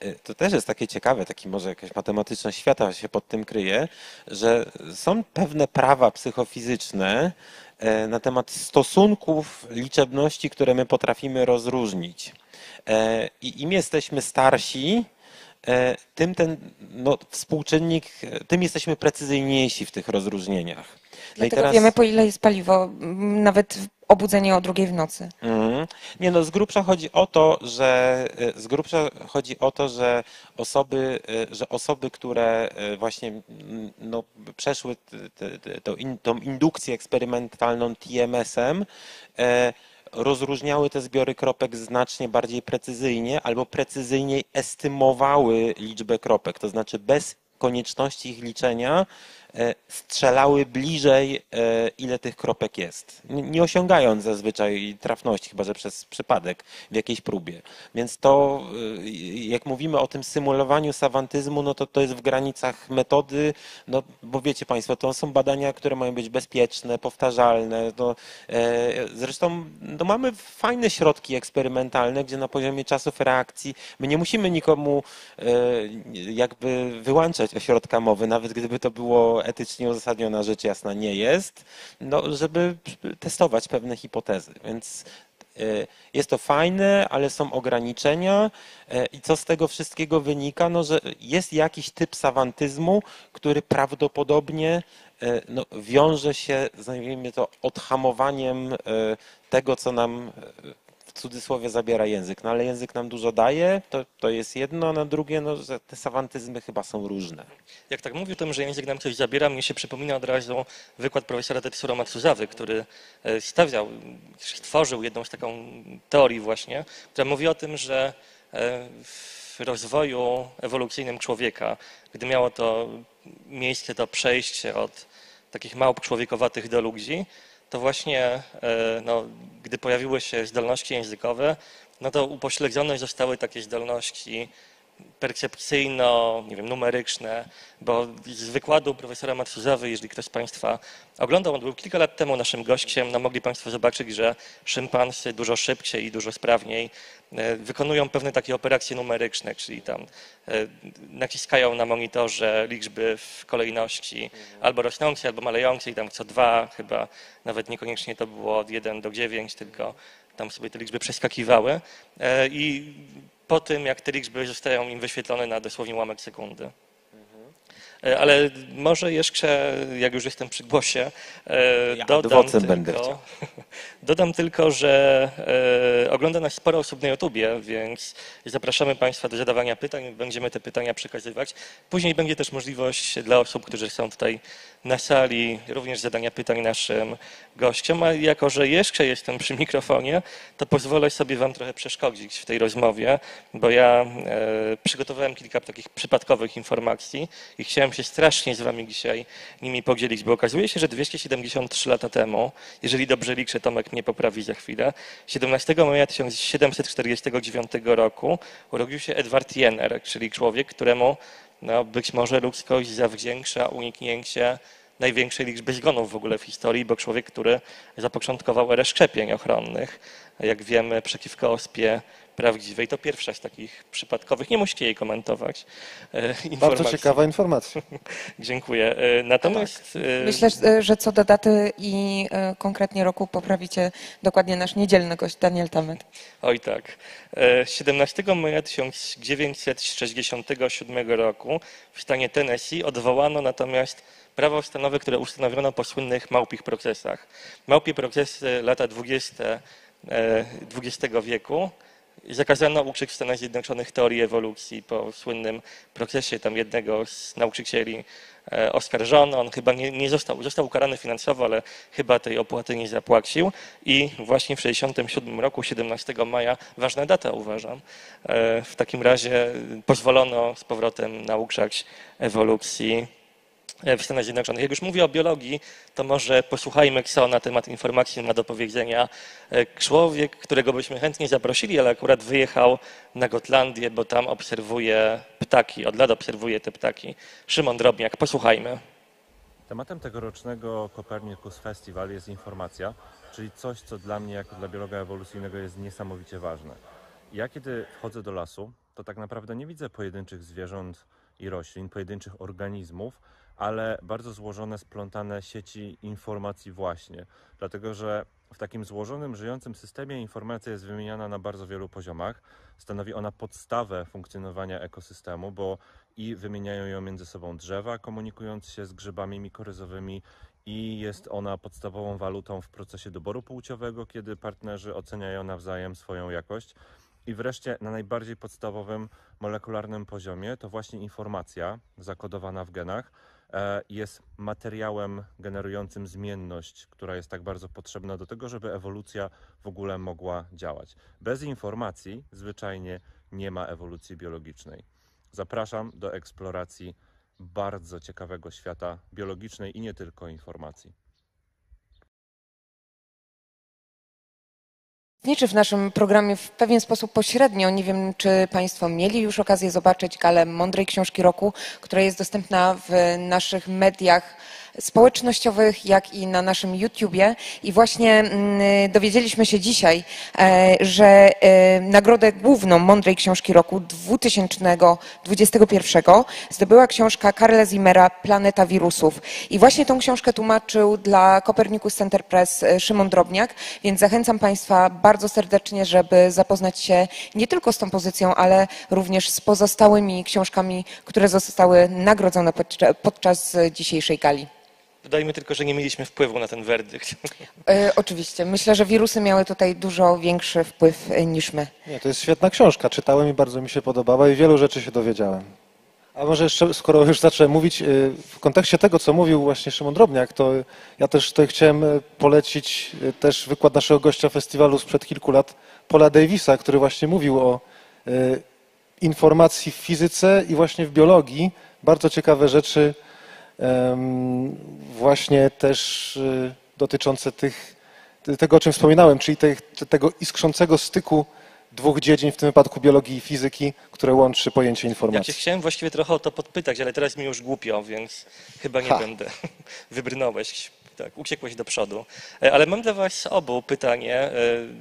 e, to też jest takie ciekawe, taki może jakaś matematyczność świata się pod tym kryje, że są pewne prawa psychofizyczne e, na temat stosunków liczebności, które my potrafimy rozróżnić. E, I im jesteśmy starsi, tym ten no, współczynnik, e, tym jesteśmy precyzyjniejsi w tych rozróżnieniach. No Dlatego wiemy, po ile jest paliwo, nawet obudzenie o drugiej w nocy. Mhm. Nie no, z grubsza chodzi o to, że e, z grubsza chodzi o to, że osoby, e, że osoby, które e, właśnie mm, no, przeszły t- t- t- tą, in, tą indukcję eksperymentalną TMS-em, e, rozróżniały te zbiory kropek znacznie bardziej precyzyjnie albo precyzyjniej estymowały liczbę kropek, to znaczy bez konieczności ich liczenia strzelały bliżej, e, ile tych kropek jest. Nie osiągając zazwyczaj trafności, chyba że przez przypadek w jakiejś próbie. Więc to, e, jak mówimy o tym symulowaniu sawantyzmu, no to to jest w granicach metody, no bo wiecie Państwo, to są badania, które mają być bezpieczne, powtarzalne. No, e, zresztą no, mamy fajne środki eksperymentalne, gdzie na poziomie czasów reakcji my nie musimy nikomu e, jakby wyłączać ośrodka mowy, nawet gdyby to było etycznie uzasadniona rzecz jasna, nie jest, no, żeby testować pewne hipotezy. Więc e, jest to fajne, ale są ograniczenia e, i co z tego wszystkiego wynika? No, że jest jakiś typ sawantyzmu, który prawdopodobnie e, no, wiąże się, nazwijmy to, odhamowaniem tego, co nam w cudzysłowie zabiera język. No ale język nam dużo daje, to, to jest jedno, a na drugie, no, że te sawantyzmy chyba są różne. Jak tak mówi o tym, że język nam coś zabiera, mnie się przypomina od razu wykład profesora Tetsuro Matsuzawy, który e, stawiał, stworzył jedną z taką teorii właśnie, która mówi o tym, że e, w rozwoju ewolucyjnym człowieka, gdy miało to miejsce, to przejście od takich małp człowiekowatych do ludzi, to właśnie e, no, gdy pojawiły się zdolności językowe, no to upośledzone zostały takie zdolności percepcyjno, nie wiem, numeryczne, bo z wykładu profesora Matsuzawy, jeżeli ktoś z Państwa oglądał, on był kilka lat temu naszym gościem, no mogli Państwo zobaczyć, że szympansy dużo szybciej i dużo sprawniej e, wykonują pewne takie operacje numeryczne, czyli tam e, naciskają na monitorze liczby w kolejności albo rosnącej, albo malejącej, tam co dwa, chyba nawet niekoniecznie to było od 1 do 9, tylko tam sobie te liczby przeskakiwały. E, i po tym, jak te liczby zostają im wyświetlone na dosłownie ułamek sekundy. E, Ale może jeszcze, jak już jestem przy głosie, e, Ja dodam, tylko, dodam tylko, że e, ogląda nas sporo osób na YouTubie, więc zapraszamy Państwa do zadawania pytań. Będziemy te pytania przekazywać. Później będzie też możliwość dla osób, którzy są tutaj na sali, również zadania pytań naszym gościom. A jako, że jeszcze jestem przy mikrofonie, to pozwolę sobie Wam trochę przeszkodzić w tej rozmowie, bo ja przygotowałem kilka takich przypadkowych informacji i chciałem się strasznie z Wami dzisiaj nimi podzielić, bo okazuje się, że 273 lata temu, jeżeli dobrze liczę, Tomek mnie poprawi za chwilę, 17 maja 1749 roku urodził się Edward Jenner, czyli człowiek, któremu no, być może ludzkość zawdzięcza uniknięcie największej liczby zgonów w ogóle w historii, bo człowiek, który zapoczątkował erę szczepień ochronnych, jak wiemy, przeciwko ospie prawdziwej. To pierwsza z takich przypadkowych, nie musicie jej komentować. e, Bardzo ciekawa informacja. Dziękuję. E, Natomiast e, Myślę, że- co do daty i konkretnie roku poprawicie dokładnie nasz niedzielny gość Daniel Tamet. Oj tak. E, 17 maja 1967 roku w stanie Tennessee odwołano natomiast prawo stanowe, które ustanowiono po słynnych małpich procesach. Małpie procesy lata 20 e, XX wieku. Zakazano uczyć w Stanach Zjednoczonych teorii ewolucji po słynnym procesie tam jednego z nauczycieli e, oskarżono. On chyba nie, nie został, został ukarany finansowo, ale chyba tej opłaty nie zapłacił. I właśnie w 1967 roku, 17 maja, ważna data uważam, e, w takim razie pozwolono z powrotem nauczać ewolucji e, w Stanach Zjednoczonych. Jak już mówię o biologii, to może posłuchajmy, co na temat informacji ma do powiedzenia e, człowiek, którego byśmy chętnie zaprosili, ale akurat wyjechał na Gotlandię, bo tam obserwuje ptaki, od lat obserwuje te ptaki. Szymon Drobniak, posłuchajmy. Tematem tegorocznego Copernicus Festival jest informacja, czyli coś, co dla mnie, jako dla biologa ewolucyjnego, jest niesamowicie ważne. Ja, kiedy wchodzę do lasu, to tak naprawdę nie widzę pojedynczych zwierząt i roślin, pojedynczych organizmów, ale bardzo złożone, splątane sieci informacji, właśnie. Dlatego, że w takim złożonym, żyjącym systemie informacja jest wymieniana na bardzo wielu poziomach. Stanowi ona podstawę funkcjonowania ekosystemu, bo i wymieniają ją między sobą drzewa, komunikując się z grzybami mikoryzowymi, i jest ona podstawową walutą w procesie doboru płciowego, kiedy partnerzy oceniają nawzajem swoją jakość. I wreszcie na najbardziej podstawowym molekularnym poziomie to właśnie informacja zakodowana w genach jest materiałem generującym zmienność, która jest tak bardzo potrzebna do tego, żeby ewolucja w ogóle mogła działać. Bez informacji zwyczajnie nie ma ewolucji biologicznej. Zapraszam do eksploracji bardzo ciekawego świata biologicznej i nie tylko informacji. Uczestniczy w naszym programie w pewien sposób pośrednio. Nie wiem, czy Państwo mieli już okazję zobaczyć galę Mądrej Książki Roku, która jest dostępna w naszych mediach społecznościowych, jak i na naszym YouTubie. I właśnie mm, dowiedzieliśmy się dzisiaj, e, że e, nagrodę główną Mądrej Książki Roku 2021 zdobyła książka Karla Zimmera Planeta Wirusów. I właśnie tą książkę tłumaczył dla Copernicus Center Press e, Szymon Drobniak, więc zachęcam Państwa bardzo serdecznie, żeby zapoznać się nie tylko z tą pozycją, ale również z pozostałymi książkami, które zostały nagrodzone podczas, podczas dzisiejszej gali. Dodajmy tylko, że nie mieliśmy wpływu na ten werdykt. E, oczywiście. Myślę, że wirusy miały tutaj dużo większy wpływ e, niż my. Nie, to jest świetna książka. Czytałem i bardzo mi się podobała i wielu rzeczy się dowiedziałem. A może jeszcze, skoro już zacząłem mówić, y, w kontekście tego, co mówił właśnie Szymon Drobniak, to ja też tutaj chciałem y, polecić też wykład naszego gościa festiwalu sprzed kilku lat, Paula Davisa, który właśnie mówił o informacji w fizyce i właśnie w biologii. Bardzo ciekawe rzeczy właśnie też y, dotyczące tych, tego, o czym wspominałem, czyli tych, tego iskrzącego styku dwóch dziedzin, w tym wypadku biologii i fizyki, które łączy pojęcie Ja cię informacji. chciałem właściwie trochę o to podpytać, ale teraz mi już głupio, więc chyba nie Ha. będę. Wybrnąłeś, tak, uciekłeś do przodu. E, Ale mam dla was obu pytanie, e,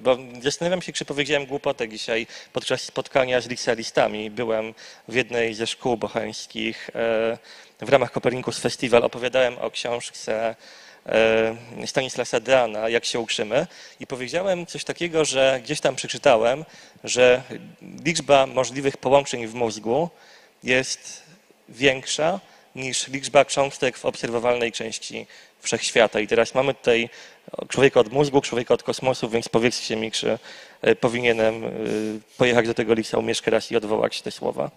bo zastanawiam się, czy powiedziałem głupotę dzisiaj podczas spotkania z licealistami. Byłem w jednej ze szkół bocheńskich e, w ramach Kopernikus Festival, opowiadałem o książce Stanisłasa Deana, Jak się ukrzymy i powiedziałem coś takiego, że gdzieś tam przeczytałem, że liczba możliwych połączeń w mózgu jest większa niż liczba cząstek w obserwowalnej części wszechświata. I teraz mamy tutaj człowieka od mózgu, człowieka od kosmosu, więc powiedzcie mi, czy e, powinienem e, pojechać do tego liceum jeszcze raz i odwołać te słowa.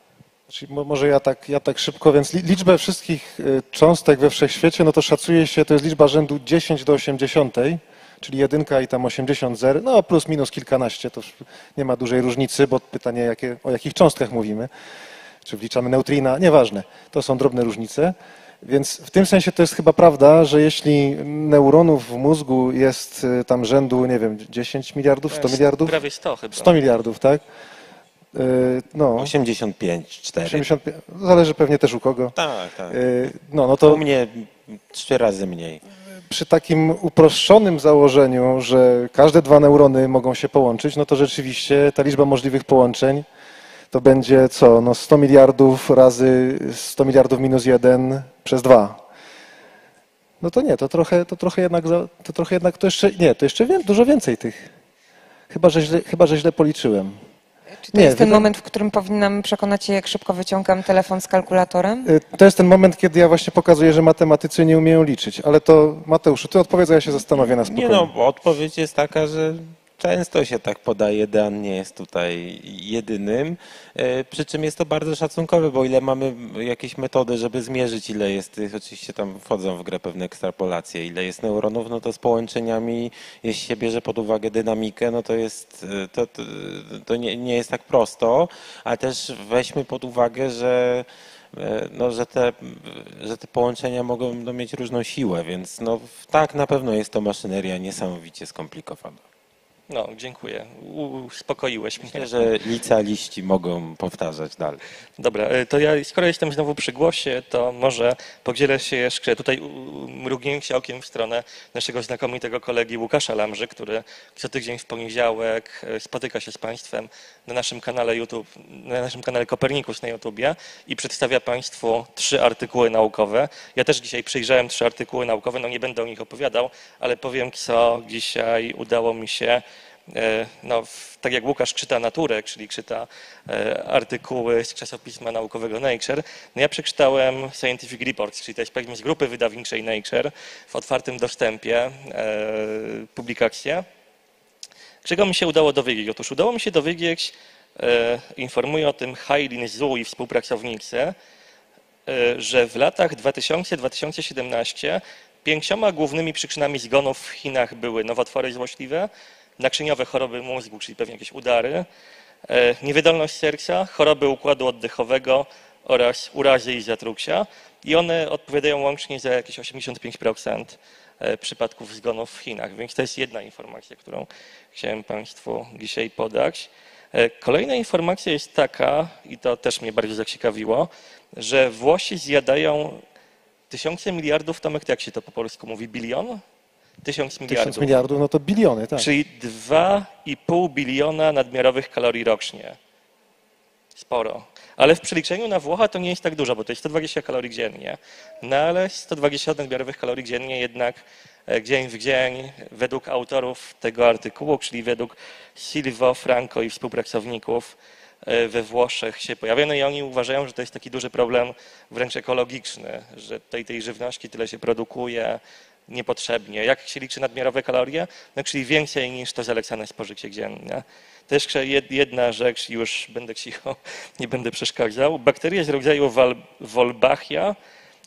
Czyli mo- może ja tak, ja tak szybko, więc li- liczbę wszystkich y, cząstek we wszechświecie, no to szacuje się, to jest liczba rzędu 10 do 80, czyli jedynka i tam 80 zer, no plus minus kilkanaście, to nie ma dużej różnicy, bo pytanie jakie, o jakich cząstkach mówimy, czy wliczamy neutrina, nieważne, to są drobne różnice. Więc w tym sensie to jest chyba prawda, że jeśli neuronów w mózgu jest y, tam rzędu, nie wiem, 10 miliardów, 100 miliardów? Prawie 100 chyba. 100 miliardów, tak? Y, No, 85, 4. 85, zależy pewnie też u kogo. Tak, tak. Y, No, no U to mnie trzy razy mniej. przy takim uproszczonym założeniu, że każde dwa neurony mogą się połączyć, no to rzeczywiście ta liczba możliwych połączeń to będzie co? No 100 miliardów razy 100 miliardów minus 1 przez 2. No to nie, to trochę, to trochę jednak, to trochę jednak, to jeszcze, nie, to jeszcze wie, dużo więcej tych. Chyba, że źle, chyba, że źle policzyłem. Czy to Nie, jest ten wyda- moment, w którym powinnam przekonać się, jak szybko wyciągam telefon z kalkulatorem? Y, To jest ten moment, kiedy ja właśnie pokazuję, że matematycy nie umieją liczyć. Ale to, Mateuszu, ty odpowiedz, a ja się zastanowię na Nie spokojnie. no, bo odpowiedź jest taka, że często się tak podaje, Dan nie jest tutaj jedynym, e, przy czym jest to bardzo szacunkowe, bo ile mamy jakieś metody, żeby zmierzyć ile jest tych, oczywiście tam wchodzą w grę pewne ekstrapolacje, ile jest neuronów, no to z połączeniami, jeśli się bierze pod uwagę dynamikę, no to jest, e, to, to, to nie, nie jest tak prosto, ale też weźmy pod uwagę, że e, no, że, te, że te połączenia mogą no, mieć różną siłę, więc no, tak, na pewno jest to maszyneria niesamowicie skomplikowana. No, dziękuję. Uspokoiłeś mnie. Myślę, że licealiści mogą powtarzać dalej. Dobra, e, to ja skoro jestem znowu przy głosie, to może podzielę się jeszcze tutaj mrugnięcie okiem w stronę naszego znakomitego kolegi Łukasza Lamży, który co tydzień w poniedziałek e, spotyka się z Państwem na naszym kanale YouTube, na naszym kanale Kopernikus na YouTubie i przedstawia Państwu trzy artykuły naukowe. Ja też dzisiaj przyjrzałem trzy artykuły naukowe, no nie będę o nich opowiadał, ale powiem, co dzisiaj udało mi się no, w- tak jak Łukasz czyta naturę, czyli czyta e, artykuły z czasopisma naukowego Nature, no ja przeczytałem Scientific Reports, czyli to jest z grupy wydawniczej Nature w otwartym dostępie e, publikację. Czego mi się udało dowiedzieć? Otóż udało mi się dowiedzieć, e, informuje o tym Hailin Zhu i współpracownicy, e, że w latach 2000-2017 pięcioma głównymi przyczynami zgonów w Chinach były nowotwory złośliwe, naczyniowe choroby mózgu, czyli pewnie jakieś udary, e, niewydolność serca, choroby układu oddechowego oraz urazy i zatruksia. I one odpowiadają łącznie za jakieś 85% e, przypadków zgonów w Chinach. Więc to jest jedna informacja, którą chciałem Państwu dzisiaj podać. E, Kolejna informacja jest taka, i to też mnie bardzo zaciekawiło, że Włosi zjadają tysiące miliardów, Tomek, jak się to po polsku mówi, bilion? Tysiąc miliardów. Tysiąc miliardów, no to biliony, tak. Czyli 2,5 biliona nadmiarowych kalorii rocznie. Sporo. Ale w przeliczeniu na Włocha to nie jest tak dużo, bo to jest 120 kalorii dziennie. No ale 120 nadmiarowych kalorii dziennie jednak e, dzień w dzień, według autorów tego artykułu, czyli według Silvo, Franco i współpracowników e, we Włoszech się pojawia. No i oni uważają, że to jest taki duży problem wręcz ekologiczny, że tej, tej żywności tyle się produkuje niepotrzebnie. Jak się liczy nadmiarowe kalorie? No czyli więcej niż to zalecane spożycie dzienne. Też jedna rzecz, już będę cicho, nie będę przeszkadzał. Bakterie z rodzaju Wolbachia,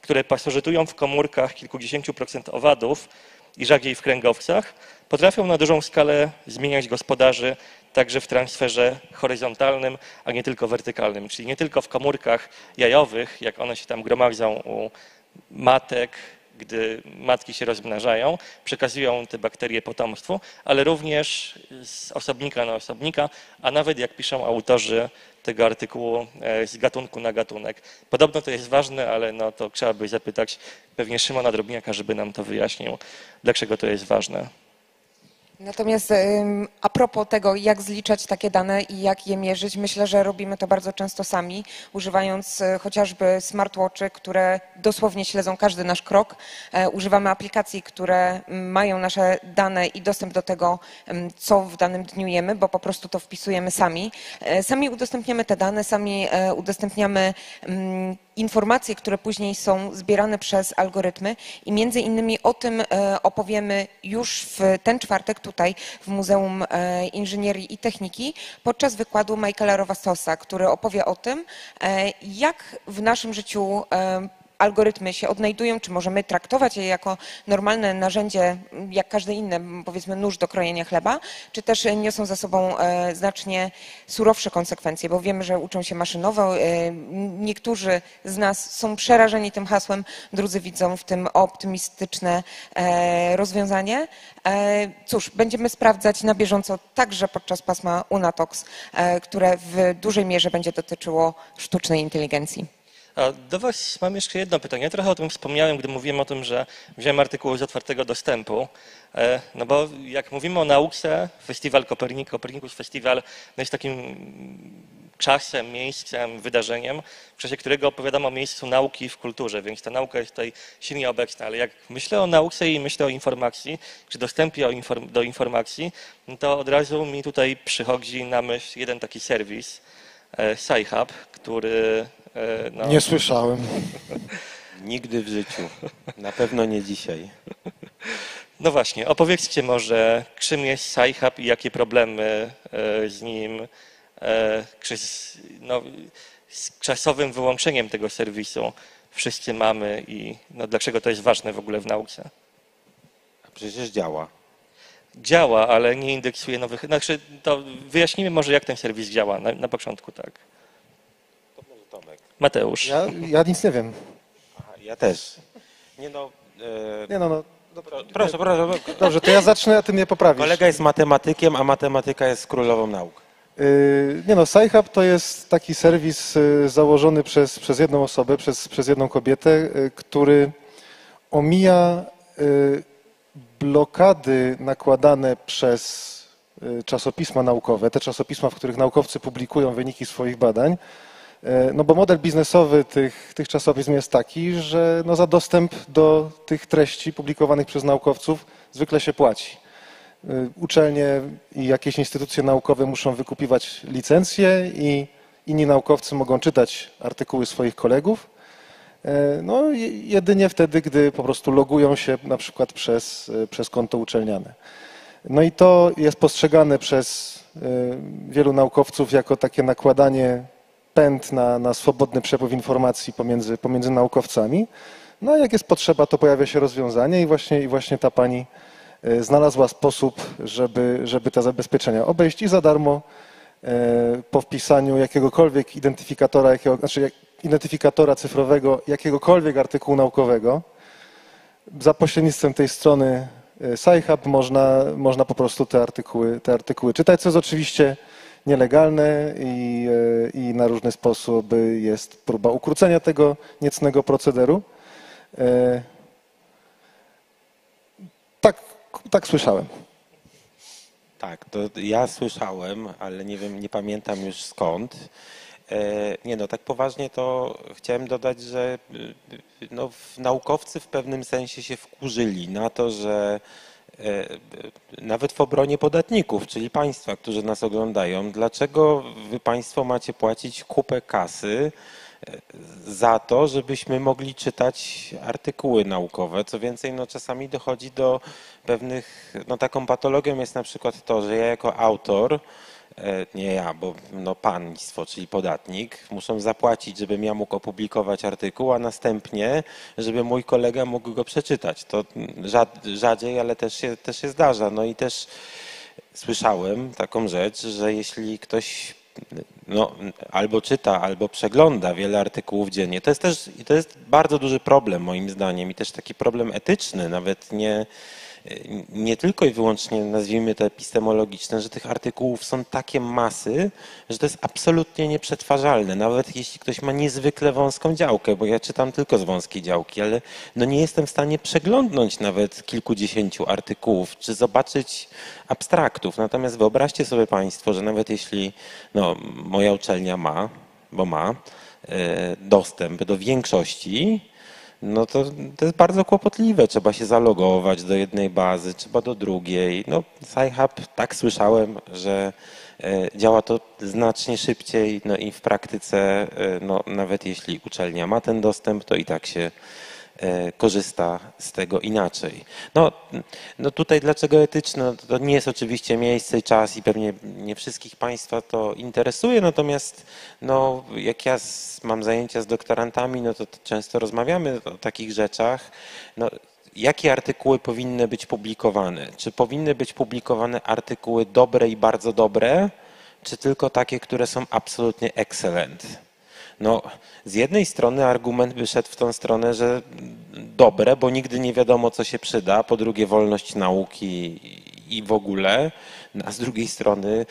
które pasożytują w komórkach kilkudziesięciu procent owadów i rzadziej w kręgowcach, potrafią na dużą skalę zmieniać gospodarzy także w transferze horyzontalnym, a nie tylko wertykalnym. Czyli nie tylko w komórkach jajowych, jak one się tam gromadzą u matek, gdy matki się rozmnażają, przekazują te bakterie potomstwu, ale również z osobnika na osobnika, a nawet jak piszą autorzy tego artykułu e, z gatunku na gatunek. Podobno to jest ważne, ale no to trzeba by zapytać pewnie Szymona Drobniaka, żeby nam to wyjaśnił, dlaczego to jest ważne. Natomiast a propos tego, jak zliczać takie dane i jak je mierzyć, myślę, że robimy to bardzo często sami, używając e, chociażby smartwatchy, które dosłownie śledzą każdy nasz krok. E, Używamy aplikacji, które mają nasze dane i dostęp do tego, co w danym dniu jemy, bo po prostu to wpisujemy sami. E, Sami udostępniamy te dane, sami e, udostępniamy informacje, które później są zbierane przez algorytmy i między innymi o tym e, opowiemy już w ten czwartek tutaj w Muzeum e, Inżynierii i Techniki podczas wykładu Michaela Rowastosa, który opowie o tym, e, jak w naszym życiu algorytmy się odnajdują, czy możemy traktować je jako normalne narzędzie, jak każde inne, powiedzmy nóż do krojenia chleba, czy też niosą za sobą e, znacznie surowsze konsekwencje, bo wiemy, że uczą się maszynowo. e, Niektórzy z nas są przerażeni tym hasłem, drudzy widzą w tym optymistyczne e, rozwiązanie. Cóż, będziemy sprawdzać na bieżąco także podczas pasma Unatox, które w dużej mierze będzie dotyczyło sztucznej inteligencji. Do Was mam jeszcze jedno pytanie. Ja trochę o tym wspomniałem, gdy mówiłem o tym, że wziąłem artykuł z otwartego dostępu. E, No bo jak mówimy o nauce, Festiwal Kopernik, Kopernikus Festiwal no jest takim czasem, miejscem, wydarzeniem, w czasie którego opowiadam o miejscu nauki w kulturze, więc ta nauka jest tutaj silnie obecna. Ale jak myślę o nauce i myślę o informacji, czy dostępie do informacji, no to od razu mi tutaj przychodzi na myśl jeden taki serwis, e, SciHub, który no, Nie słyszałem. Nigdy w życiu. Na pewno nie dzisiaj. No właśnie, opowiedzcie może, czym jest SciHub i jakie problemy e, z nim, e, czy z, no, z czasowym wyłączeniem tego serwisu wszyscy mamy i no, dlaczego to jest ważne w ogóle w nauce. A przecież działa. Działa, ale nie indeksuje nowych. Znaczy, to wyjaśnijmy może, jak ten serwis działa na, na początku, tak. To może Tomek. Mateusz. Ja, ja nic nie wiem. Aha, ja też. Nie no. E, Nie no, no. pro, proszę, proszę. Dobrze, to ja zacznę, a ty mnie poprawisz. Kolega jest matematykiem, a matematyka jest królową nauk. Yy, Nie no, SciHub to jest taki serwis yy, założony przez, przez jedną osobę, przez, przez jedną kobietę, yy, który omija blokady nakładane przez czasopisma naukowe, te czasopisma, w których naukowcy publikują wyniki swoich badań. Yy, No bo model biznesowy tych, tych czasopism jest taki, że no za dostęp do tych treści publikowanych przez naukowców zwykle się płaci. Y, Uczelnie i jakieś instytucje naukowe muszą wykupiwać licencje i inni naukowcy mogą czytać artykuły swoich kolegów. E, No je- jedynie wtedy, gdy po prostu logują się na przykład przez, e, przez konto uczelniane. No i to jest postrzegane przez e, wielu naukowców jako takie nakładanie pęd na, na swobodny przepływ informacji pomiędzy, pomiędzy naukowcami. No a jak jest potrzeba, to pojawia się rozwiązanie i właśnie, i właśnie ta pani e, znalazła sposób, żeby, żeby te zabezpieczenia obejść i za darmo e, po wpisaniu jakiegokolwiek identyfikatora, jakiego, znaczy identyfikatora cyfrowego jakiegokolwiek artykułu naukowego, za pośrednictwem tej strony e, SciHub można, można po prostu te artykuły, te artykuły czytać, co jest oczywiście nielegalne i, e, i na różne sposoby jest próba ukrócenia tego niecnego procederu. E, Tak, tak słyszałem. Tak, to ja słyszałem, ale nie wiem, nie pamiętam już skąd. E, Nie no, tak poważnie to chciałem dodać, że no, naukowcy w pewnym sensie się wkurzyli na to, że nawet w obronie podatników, czyli państwa, którzy nas oglądają, dlaczego wy państwo macie płacić kupę kasy e, za to, żebyśmy mogli czytać artykuły naukowe. Co więcej, no czasami dochodzi do pewnych, no taką patologią jest na przykład to, że ja jako autor, e, nie ja, bo no państwo, czyli podatnik, muszą zapłacić, żebym ja mógł opublikować artykuł, a następnie, żeby mój kolega mógł go przeczytać. To rza- rzadziej, ale też się, też się zdarza. No i też słyszałem taką rzecz, że jeśli ktoś no, albo czyta, albo przegląda wiele artykułów dziennie. To jest też to jest bardzo duży problem moim zdaniem i też taki problem etyczny, nawet nie, nie tylko i wyłącznie nazwijmy to epistemologiczne, że tych artykułów są takie masy, że to jest absolutnie nieprzetwarzalne. Nawet jeśli ktoś ma niezwykle wąską działkę, bo ja czytam tylko z wąskiej działki, ale no nie jestem w stanie przeglądnąć nawet kilkudziesięciu artykułów, czy zobaczyć abstraktów. Natomiast wyobraźcie sobie Państwo, że nawet jeśli no, moja uczelnia ma, bo ma, e, dostęp do większości no to, to jest bardzo kłopotliwe. Trzeba się zalogować do jednej bazy, trzeba do drugiej. No, SciHub, tak słyszałem, że e, działa to znacznie szybciej, no i w praktyce, e, no, nawet jeśli uczelnia ma ten dostęp, to i tak się korzysta z tego inaczej. No, no tutaj dlaczego etyczne? No To nie jest oczywiście miejsce i czas i pewnie nie wszystkich Państwa to interesuje, natomiast no, jak ja mam zajęcia z doktorantami, no to, to często rozmawiamy o takich rzeczach. No, jakie artykuły powinny być publikowane? Czy powinny być publikowane artykuły dobre i bardzo dobre, czy tylko takie, które są absolutnie excellent? No, z jednej strony argument by szedł w tą stronę, że dobre, bo nigdy nie wiadomo, co się przyda. Po drugie, wolność nauki i w ogóle. No, a z drugiej strony,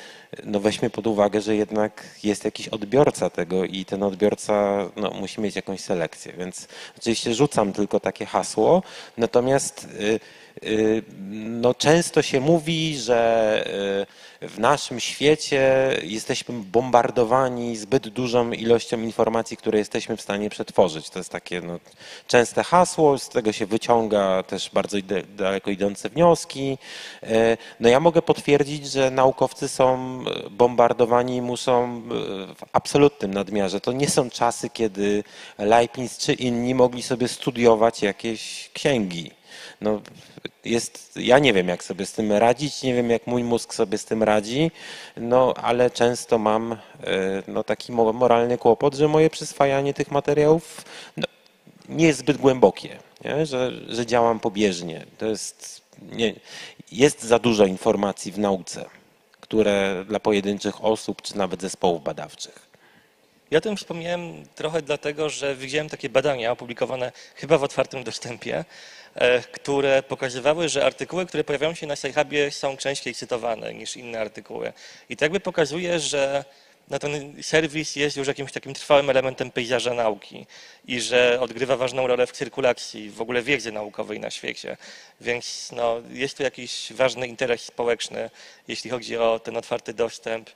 no weźmy pod uwagę, że jednak jest jakiś odbiorca tego i ten odbiorca no, musi mieć jakąś selekcję. Więc oczywiście rzucam tylko takie hasło. Natomiast y, y, no, często się mówi, że y, w naszym świecie jesteśmy bombardowani zbyt dużą ilością informacji, które jesteśmy w stanie przetworzyć. To jest takie no, częste hasło, z tego się wyciąga też bardzo daleko idące wnioski. E, No ja mogę potwierdzić, że naukowcy są bombardowani i muszą w absolutnym nadmiarze. To nie są czasy, kiedy Leibniz czy inni mogli sobie studiować jakieś księgi. No, jest, ja nie wiem, jak sobie z tym radzić, nie wiem, jak mój mózg sobie z tym radzi, no, ale często mam e, no, taki mo- moralny kłopot, że moje przyswajanie tych materiałów no, nie jest zbyt głębokie, nie? Że, że działam pobieżnie. To jest, nie, jest za dużo informacji w nauce, które dla pojedynczych osób czy nawet zespołów badawczych. Ja o tym wspomniałem trochę dlatego, że widziałem takie badania opublikowane chyba w otwartym dostępie, które pokazywały, że artykuły, które pojawiają się na Sci-Hubie są częściej cytowane niż inne artykuły. I to jakby pokazuje, że no ten serwis jest już jakimś takim trwałym elementem pejzaża nauki i że odgrywa ważną rolę w cyrkulacji w ogóle wiedzy naukowej na świecie. Więc no, jest tu jakiś ważny interes społeczny, jeśli chodzi o ten otwarty dostęp.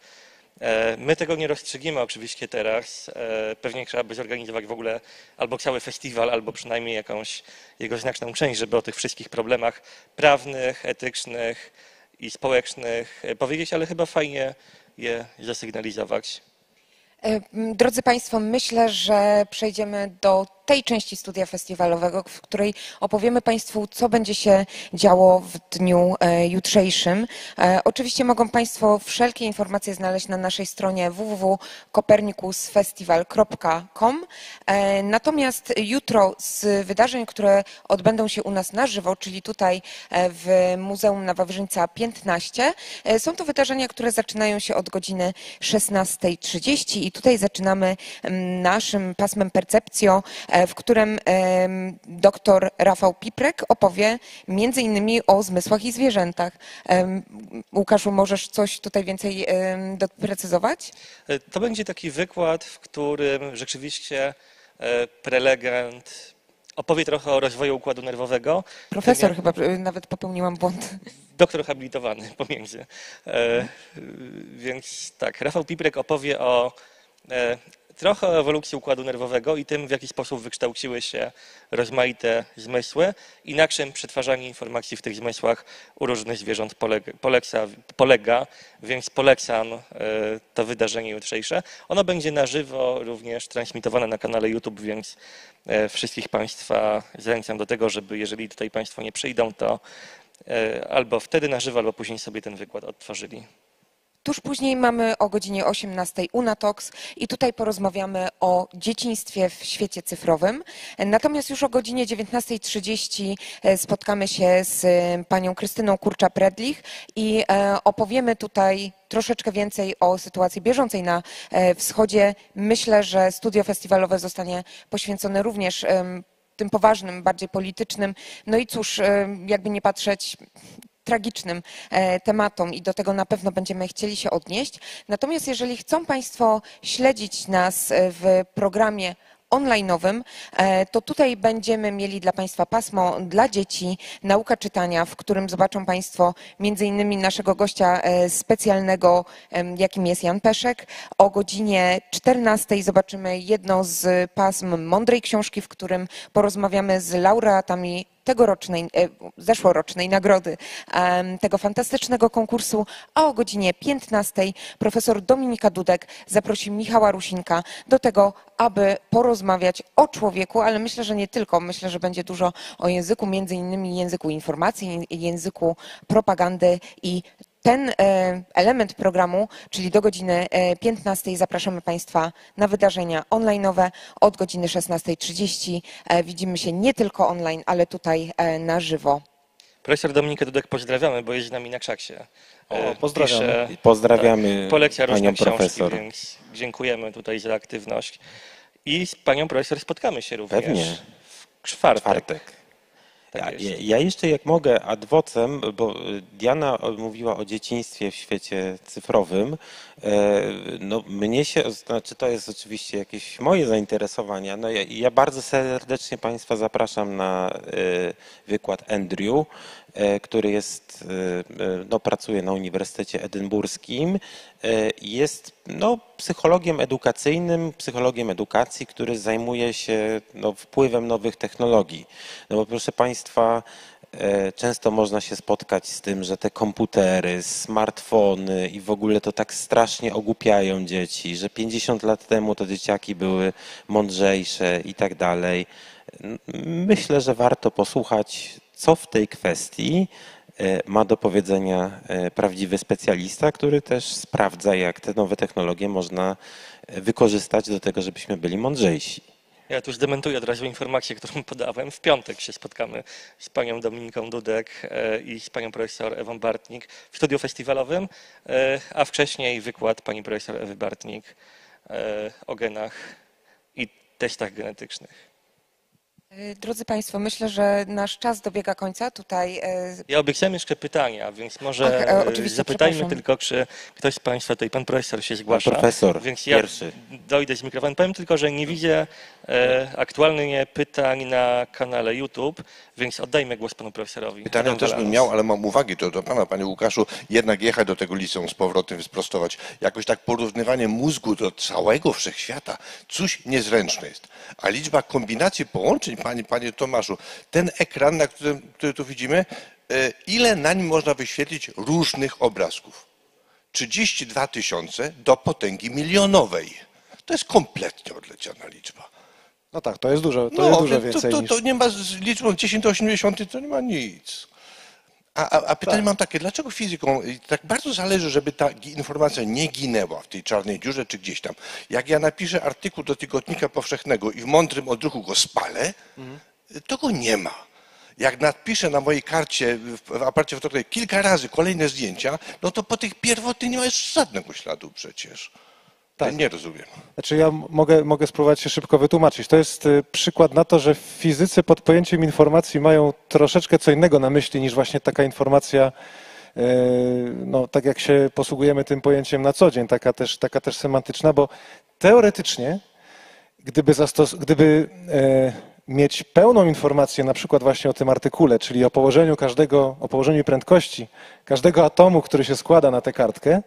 E, My tego nie rozstrzygniemy oczywiście teraz. E, Pewnie trzeba by zorganizować w ogóle albo cały festiwal, albo przynajmniej jakąś jego znaczną część, żeby o tych wszystkich problemach prawnych, etycznych i społecznych e, powiedzieć, ale chyba fajnie je zasygnalizować. Drodzy Państwo, myślę, że przejdziemy do tej części studia festiwalowego, w której opowiemy Państwu, co będzie się działo w dniu e, jutrzejszym. E, Oczywiście mogą Państwo wszelkie informacje znaleźć na naszej stronie www.kopernikusfestival.com. E, Natomiast jutro z wydarzeń, które odbędą się u nas na żywo, czyli tutaj w Muzeum na Wawrzyńca 15, e, są to wydarzenia, które zaczynają się od godziny 16.30 i tutaj zaczynamy mm, naszym pasmem Percepcjo, w którym dr Rafał Piprek opowie między innymi o zmysłach i zwierzętach. Łukaszu, możesz coś tutaj więcej doprecyzować? E, To będzie taki wykład, w którym rzeczywiście e, prelegent opowie trochę o rozwoju układu nerwowego. Profesor Pewnie- chyba, e, nawet popełniłam błąd. doktor habilitowany pomiędzy. E, więc tak, Rafał Piprek opowie o e, trochę o ewolucji układu nerwowego i tym, w jaki sposób wykształciły się rozmaite zmysły i na czym przetwarzanie informacji w tych zmysłach u różnych zwierząt polega, polega, polega więc polecam e, to wydarzenie jutrzejsze. Ono będzie na żywo również transmitowane na kanale YouTube, więc e, wszystkich Państwa zachęcam do tego, żeby jeżeli tutaj Państwo nie przyjdą, to e, albo wtedy na żywo, albo później sobie ten wykład odtworzyli. Tuż później mamy o godzinie 18 Unatox i tutaj porozmawiamy o dzieciństwie w świecie cyfrowym. Natomiast już o godzinie 19.30 e, spotkamy się z e, panią Krystyną Kurcza-Predlich i e, opowiemy tutaj troszeczkę więcej o sytuacji bieżącej na wschodzie. Myślę, że studio festiwalowe zostanie poświęcone również tym poważnym, bardziej politycznym. No i cóż, jakby nie patrzeć, tragicznym e, tematom i do tego na pewno będziemy chcieli się odnieść. Natomiast jeżeli chcą Państwo śledzić nas e, w programie online'owym, e, to tutaj będziemy mieli dla Państwa pasmo dla dzieci, nauka czytania, w którym zobaczą Państwo między innymi naszego gościa specjalnego, jakim jest Jan Peszek. O godzinie 14 zobaczymy jedno z pasm mądrej książki, w którym porozmawiamy z laureatami tegorocznej, e, zeszłorocznej nagrody tego fantastycznego konkursu, a o godzinie 15 profesor Dominika Dudek zaprosi Michała Rusinka do tego, aby porozmawiać o człowieku, ale myślę, że nie tylko. Myślę, że będzie dużo o języku, między innymi języku informacji, języku propagandy i ten e, element programu, czyli do godziny e, 15 zapraszamy Państwa na wydarzenia online'owe. Od godziny 16.30 e, widzimy się nie tylko online, ale tutaj e, na żywo. Profesor Dominikę Dudek pozdrawiamy, bo jest z nami na krzaksie. E, O, pozdrawiamy. pisze- Pozdrawiamy tak, poleca różne panią książki, profesor. więc dziękujemy tutaj za aktywność. I z panią profesor spotkamy się również Pewnie. w czwartek. Czwartek. Tak Ja, ja- jeszcze jak mogę ad vocem, bo y, Diana mówiła o dzieciństwie w świecie cyfrowym. E, No, mnie się, znaczy to jest oczywiście jakieś moje zainteresowania. No, ja, ja bardzo serdecznie Państwa zapraszam na e, wykład Andrew, który jest, e, e, no, pracuje na Uniwersytecie Edynburskim. E, Jest no, psychologiem edukacyjnym, psychologiem edukacji, który zajmuje się no, wpływem nowych technologii. No bo proszę Państwa, e, często można się spotkać z tym, że te komputery, smartfony i w ogóle to tak strasznie ogłupiają dzieci, że 50 lat temu to dzieciaki były mądrzejsze i tak dalej. Myślę, że warto posłuchać, co w tej kwestii e, ma do powiedzenia e, prawdziwy specjalista, który też sprawdza, jak te nowe technologie można e, wykorzystać do tego, żebyśmy byli mądrzejsi. Ja tu zdementuję od razu informację, którą podałem. W piątek się spotkamy z panią Dominiką Dudek e, i z panią profesor Ewą Bartnik w studiu festiwalowym, e, a wcześniej wykład pani profesor Ewy Bartnik e, o genach i testach genetycznych. E, Drodzy Państwo, myślę, że nasz czas dobiega końca. Tutaj e, Ja obiecałem jeszcze pytania, więc może Ach, e, oczywiście, zapytajmy tylko, czy ktoś z Państwa, tutaj pan profesor się Pan zgłasza. profesor, Więc ja pierwszy. dojdę z mikrofonem. Powiem tylko, że nie widzę e, aktualnie pytań na kanale YouTube, więc oddajmy głos panu profesorowi. Pytania też bym miał, ale mam uwagi do, do pana, panie Łukaszu, jednak jechać do tego liceum z powrotem, sprostować. Jakoś tak porównywanie mózgu do całego wszechświata, coś niezręczne jest. A liczba kombinacji połączeń, panie, panie Tomaszu, ten ekran, na którym, który tu widzimy, e, ile na nim można wyświetlić różnych obrazków? 32 tysiące do potęgi milionowej. To jest kompletnie odleciana liczba. No tak, to jest dużo, to jest dużo to, więcej to, niż... to nie ma z liczbą 10 do 80, to nie ma nic. A, a, a pytanie Tak. mam takie, dlaczego fizykom tak bardzo zależy, żeby ta informacja nie ginęła w tej czarnej dziurze czy gdzieś tam? Jak ja napiszę artykuł do Tygodnika Powszechnego i w mądrym odruchu go spalę, to go nie ma. Jak napiszę na mojej karcie w w aparacie fotograficznym kilka razy kolejne zdjęcia, no to po tych pierwotnych nie ma już żadnego śladu przecież. Tak. Nie rozumiem. Znaczy ja mogę, mogę spróbować się szybko wytłumaczyć. To jest y, przykład na to, że fizycy pod pojęciem informacji mają troszeczkę co innego na myśli niż właśnie taka informacja, y, no tak jak się posługujemy tym pojęciem na co dzień, taka też, taka też semantyczna, bo teoretycznie, gdyby, zastos- gdyby e, mieć pełną informację na przykład właśnie o tym artykule, czyli o położeniu każdego, o położeniu prędkości każdego atomu, który się składa na tę kartkę,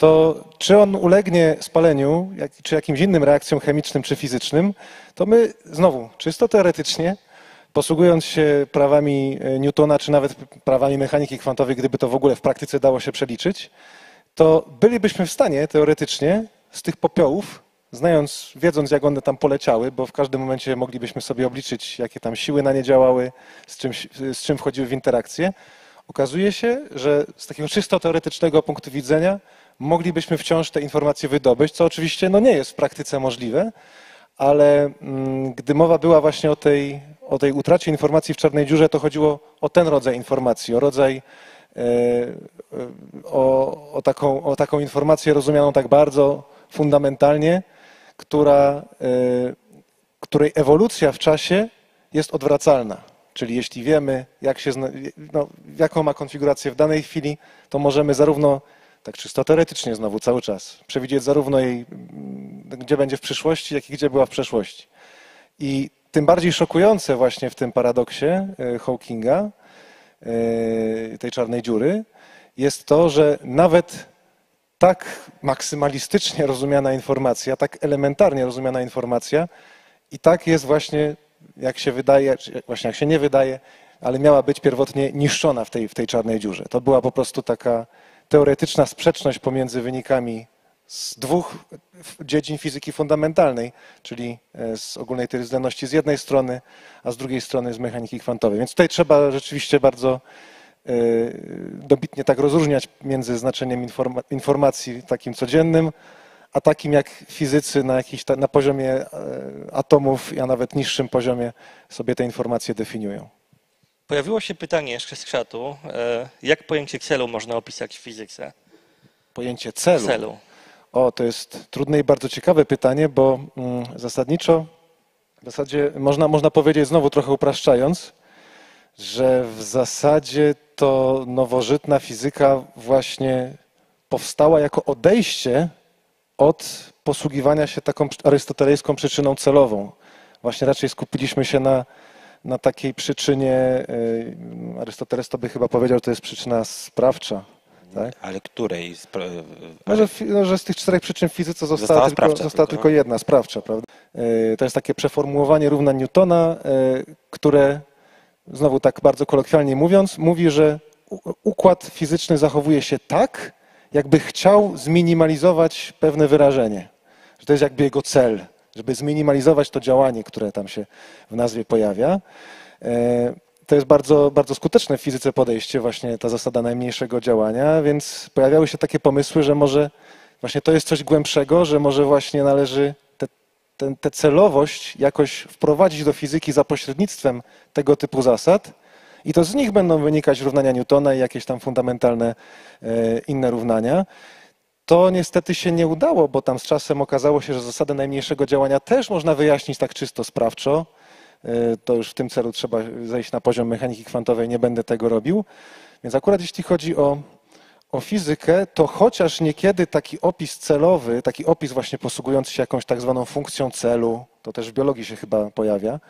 to czy on ulegnie spaleniu, jak, czy jakimś innym reakcjom chemicznym czy fizycznym, to my znowu, czysto teoretycznie, posługując się prawami e, Newtona, czy nawet prawami mechaniki kwantowej, gdyby to w ogóle w praktyce dało się przeliczyć, to bylibyśmy w stanie teoretycznie z tych popiołów, znając, wiedząc jak one tam poleciały, bo w każdym momencie moglibyśmy sobie obliczyć, jakie tam siły na nie działały, z czym, z czym wchodziły w interakcję, okazuje się, że z takiego czysto teoretycznego punktu widzenia moglibyśmy wciąż te informacje wydobyć, co oczywiście no, nie jest w praktyce możliwe, ale mm, gdy mowa była właśnie o tej, o tej utracie informacji w czarnej dziurze, to chodziło o ten rodzaj informacji, o rodzaj, e, e, o, o, taką, o taką informację rozumianą tak bardzo fundamentalnie, która, e, której ewolucja w czasie jest odwracalna. Czyli jeśli wiemy, jak się, no, jaką ma konfigurację w danej chwili, to możemy zarówno, tak czysto teoretycznie znowu cały czas, przewidzieć zarówno jej, mm, gdzie będzie w przyszłości, jak i gdzie była w przeszłości. I tym bardziej szokujące właśnie w tym paradoksie e, Hawkinga, e, tej czarnej dziury, jest to, że nawet tak maksymalistycznie rozumiana informacja, tak elementarnie rozumiana informacja i tak jest właśnie, jak się wydaje, właśnie jak się nie wydaje, ale miała być pierwotnie niszczona w tej, w tej czarnej dziurze. To była po prostu taka teoretyczna sprzeczność pomiędzy wynikami z dwóch dziedzin fizyki fundamentalnej, czyli e, z ogólnej teorii względności z jednej strony, a z drugiej strony z mechaniki kwantowej. Więc tutaj trzeba rzeczywiście bardzo e, dobitnie tak rozróżniać między znaczeniem informa- informacji takim codziennym, a takim jak fizycy na, jakiś, na poziomie e, atomów, a nawet niższym poziomie sobie te informacje definiują. Pojawiło się pytanie jeszcze z czatu, e, jak pojęcie celu można opisać w fizyce? Pojęcie celu. Celu. O, to jest trudne i bardzo ciekawe pytanie, bo mm, zasadniczo w zasadzie można, można powiedzieć, znowu trochę upraszczając, że w zasadzie to nowożytna fizyka właśnie powstała jako odejście od posługiwania się taką arystotelejską przyczyną celową. Właśnie raczej skupiliśmy się na, na takiej przyczynie, y, Arystoteles to by chyba powiedział, że to jest przyczyna sprawcza. Tak? Ale której? spra- No, że, no, że z tych czterech przyczyn w fizyce została, Została tylko, sprawcza została tylko. tylko jedna, sprawcza, prawda? Yy, To jest takie przeformułowanie równa Newtona, yy, które, znowu tak bardzo kolokwialnie mówiąc, mówi, że układ fizyczny zachowuje się tak, jakby chciał zminimalizować pewne wyrażenie. Że to jest jakby jego cel, żeby zminimalizować to działanie, które tam się w nazwie pojawia. E, To jest bardzo, bardzo skuteczne w fizyce podejście, właśnie ta zasada najmniejszego działania, więc pojawiały się takie pomysły, że może właśnie to jest coś głębszego, że może właśnie należy tę celowość jakoś wprowadzić do fizyki za pośrednictwem tego typu zasad i to z nich będą wynikać równania Newtona i jakieś tam fundamentalne e, inne równania. To niestety się nie udało, bo tam z czasem okazało się, że zasadę najmniejszego działania też można wyjaśnić tak czysto sprawczo. E, To już w tym celu trzeba zejść na poziom mechaniki kwantowej, nie będę tego robił. Więc akurat jeśli chodzi o, o fizykę, to chociaż niekiedy taki opis celowy, taki opis właśnie posługujący się jakąś tak zwaną funkcją celu, to też w biologii się chyba pojawia,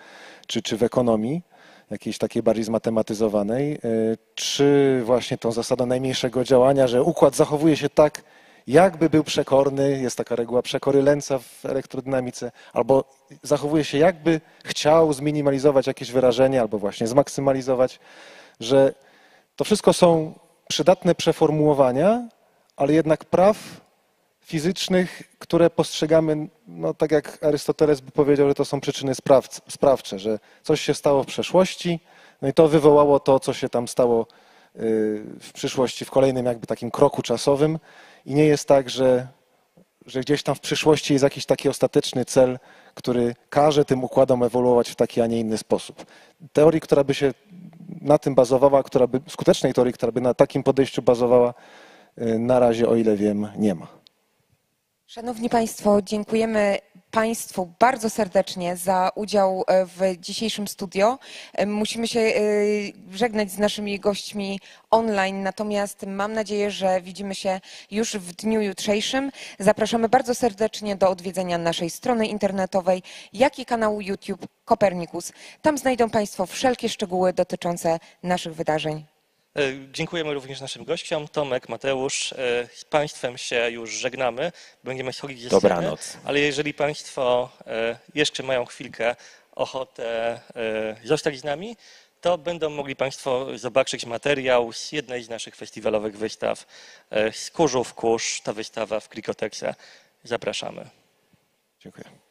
czy, czy w ekonomii, jakiejś takiej bardziej zmatematyzowanej, y, czy właśnie tą zasadą najmniejszego działania, że układ zachowuje się tak, jakby był przekorny, jest taka reguła przekory Lenza w elektrodynamice, albo zachowuje się jakby chciał zminimalizować jakieś wyrażenie, albo właśnie zmaksymalizować, że to wszystko są przydatne przeformułowania, ale jednak praw fizycznych, które postrzegamy, no tak jak Arystoteles by powiedział, że to są przyczyny spraw, sprawcze, że coś się stało w przeszłości, no i to wywołało to, co się tam stało y, w przyszłości, w kolejnym jakby takim kroku czasowym i nie jest tak, że, że gdzieś tam w przyszłości jest jakiś taki ostateczny cel, który każe tym układom ewoluować w taki, a nie inny sposób. Teorii, która by się na tym bazowała, która by, skutecznej teorii, która by na takim podejściu bazowała, y, na razie, o ile wiem, nie ma. Szanowni Państwo, dziękujemy Państwu bardzo serdecznie za udział e, w dzisiejszym studio. E, Musimy się e, żegnać z naszymi gośćmi online, natomiast mam nadzieję, że widzimy się już w dniu jutrzejszym. Zapraszamy bardzo serdecznie do odwiedzenia naszej strony internetowej, jak i kanału YouTube Kopernikus. Tam znajdą Państwo wszelkie szczegóły dotyczące naszych wydarzeń. E, Dziękujemy również naszym gościom. Tomek, Mateusz, e, z Państwem się już żegnamy. Będziemy schodzić ze sceny. Dobranoc. Ale jeżeli Państwo e, jeszcze mają chwilkę ochotę zostać z nami, to będą mogli Państwo zobaczyć materiał z jednej z naszych festiwalowych wystaw z Kurzów Kurz, ta wystawa w Krikoteksie. Zapraszamy. Dziękuję.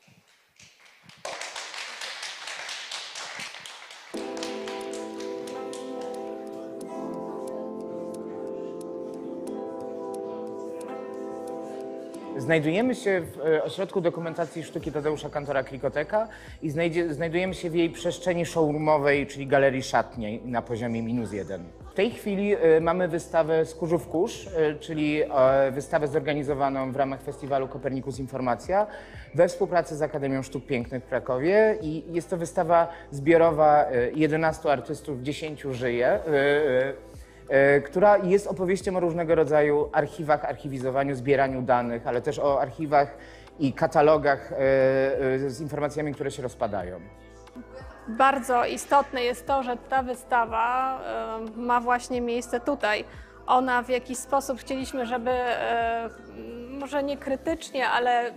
Znajdujemy się w e, Ośrodku Dokumentacji Sztuki Tadeusza Kantora Krikoteka i znajdzie, znajdujemy się w jej przestrzeni showroomowej, czyli galerii szatniej na poziomie minus jeden. W tej chwili e, mamy wystawę Skórzów Kurz, e, czyli wystawę zorganizowaną w ramach festiwalu Kopernikus Informacja we współpracy z Akademią Sztuk Pięknych w Krakowie i jest to wystawa zbiorowa e, 11 artystów, 10 żyje. E, która jest opowieścią o różnego rodzaju archiwach, archiwizowaniu, zbieraniu danych, ale też o archiwach i katalogach e, e, z informacjami, które się rozpadają. Bardzo istotne jest to, że ta wystawa ma właśnie miejsce tutaj. Ona w jakiś sposób chcieliśmy, żeby może nie krytycznie, ale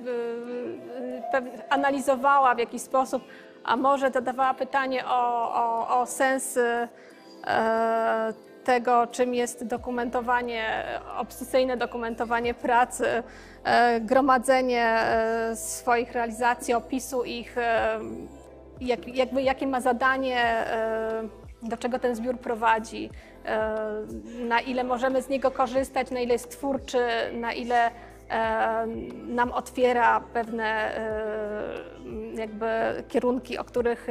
analizowała w jakiś sposób, a może zadawała pytanie o, o, o sens tego, czym jest dokumentowanie, obsesyjne dokumentowanie pracy, e, gromadzenie e, swoich realizacji, opisu ich e, jak, jakby jakie ma zadanie, do czego ten zbiór prowadzi, na ile możemy z niego korzystać, na ile jest twórczy, na ile nam otwiera pewne jakby kierunki, o których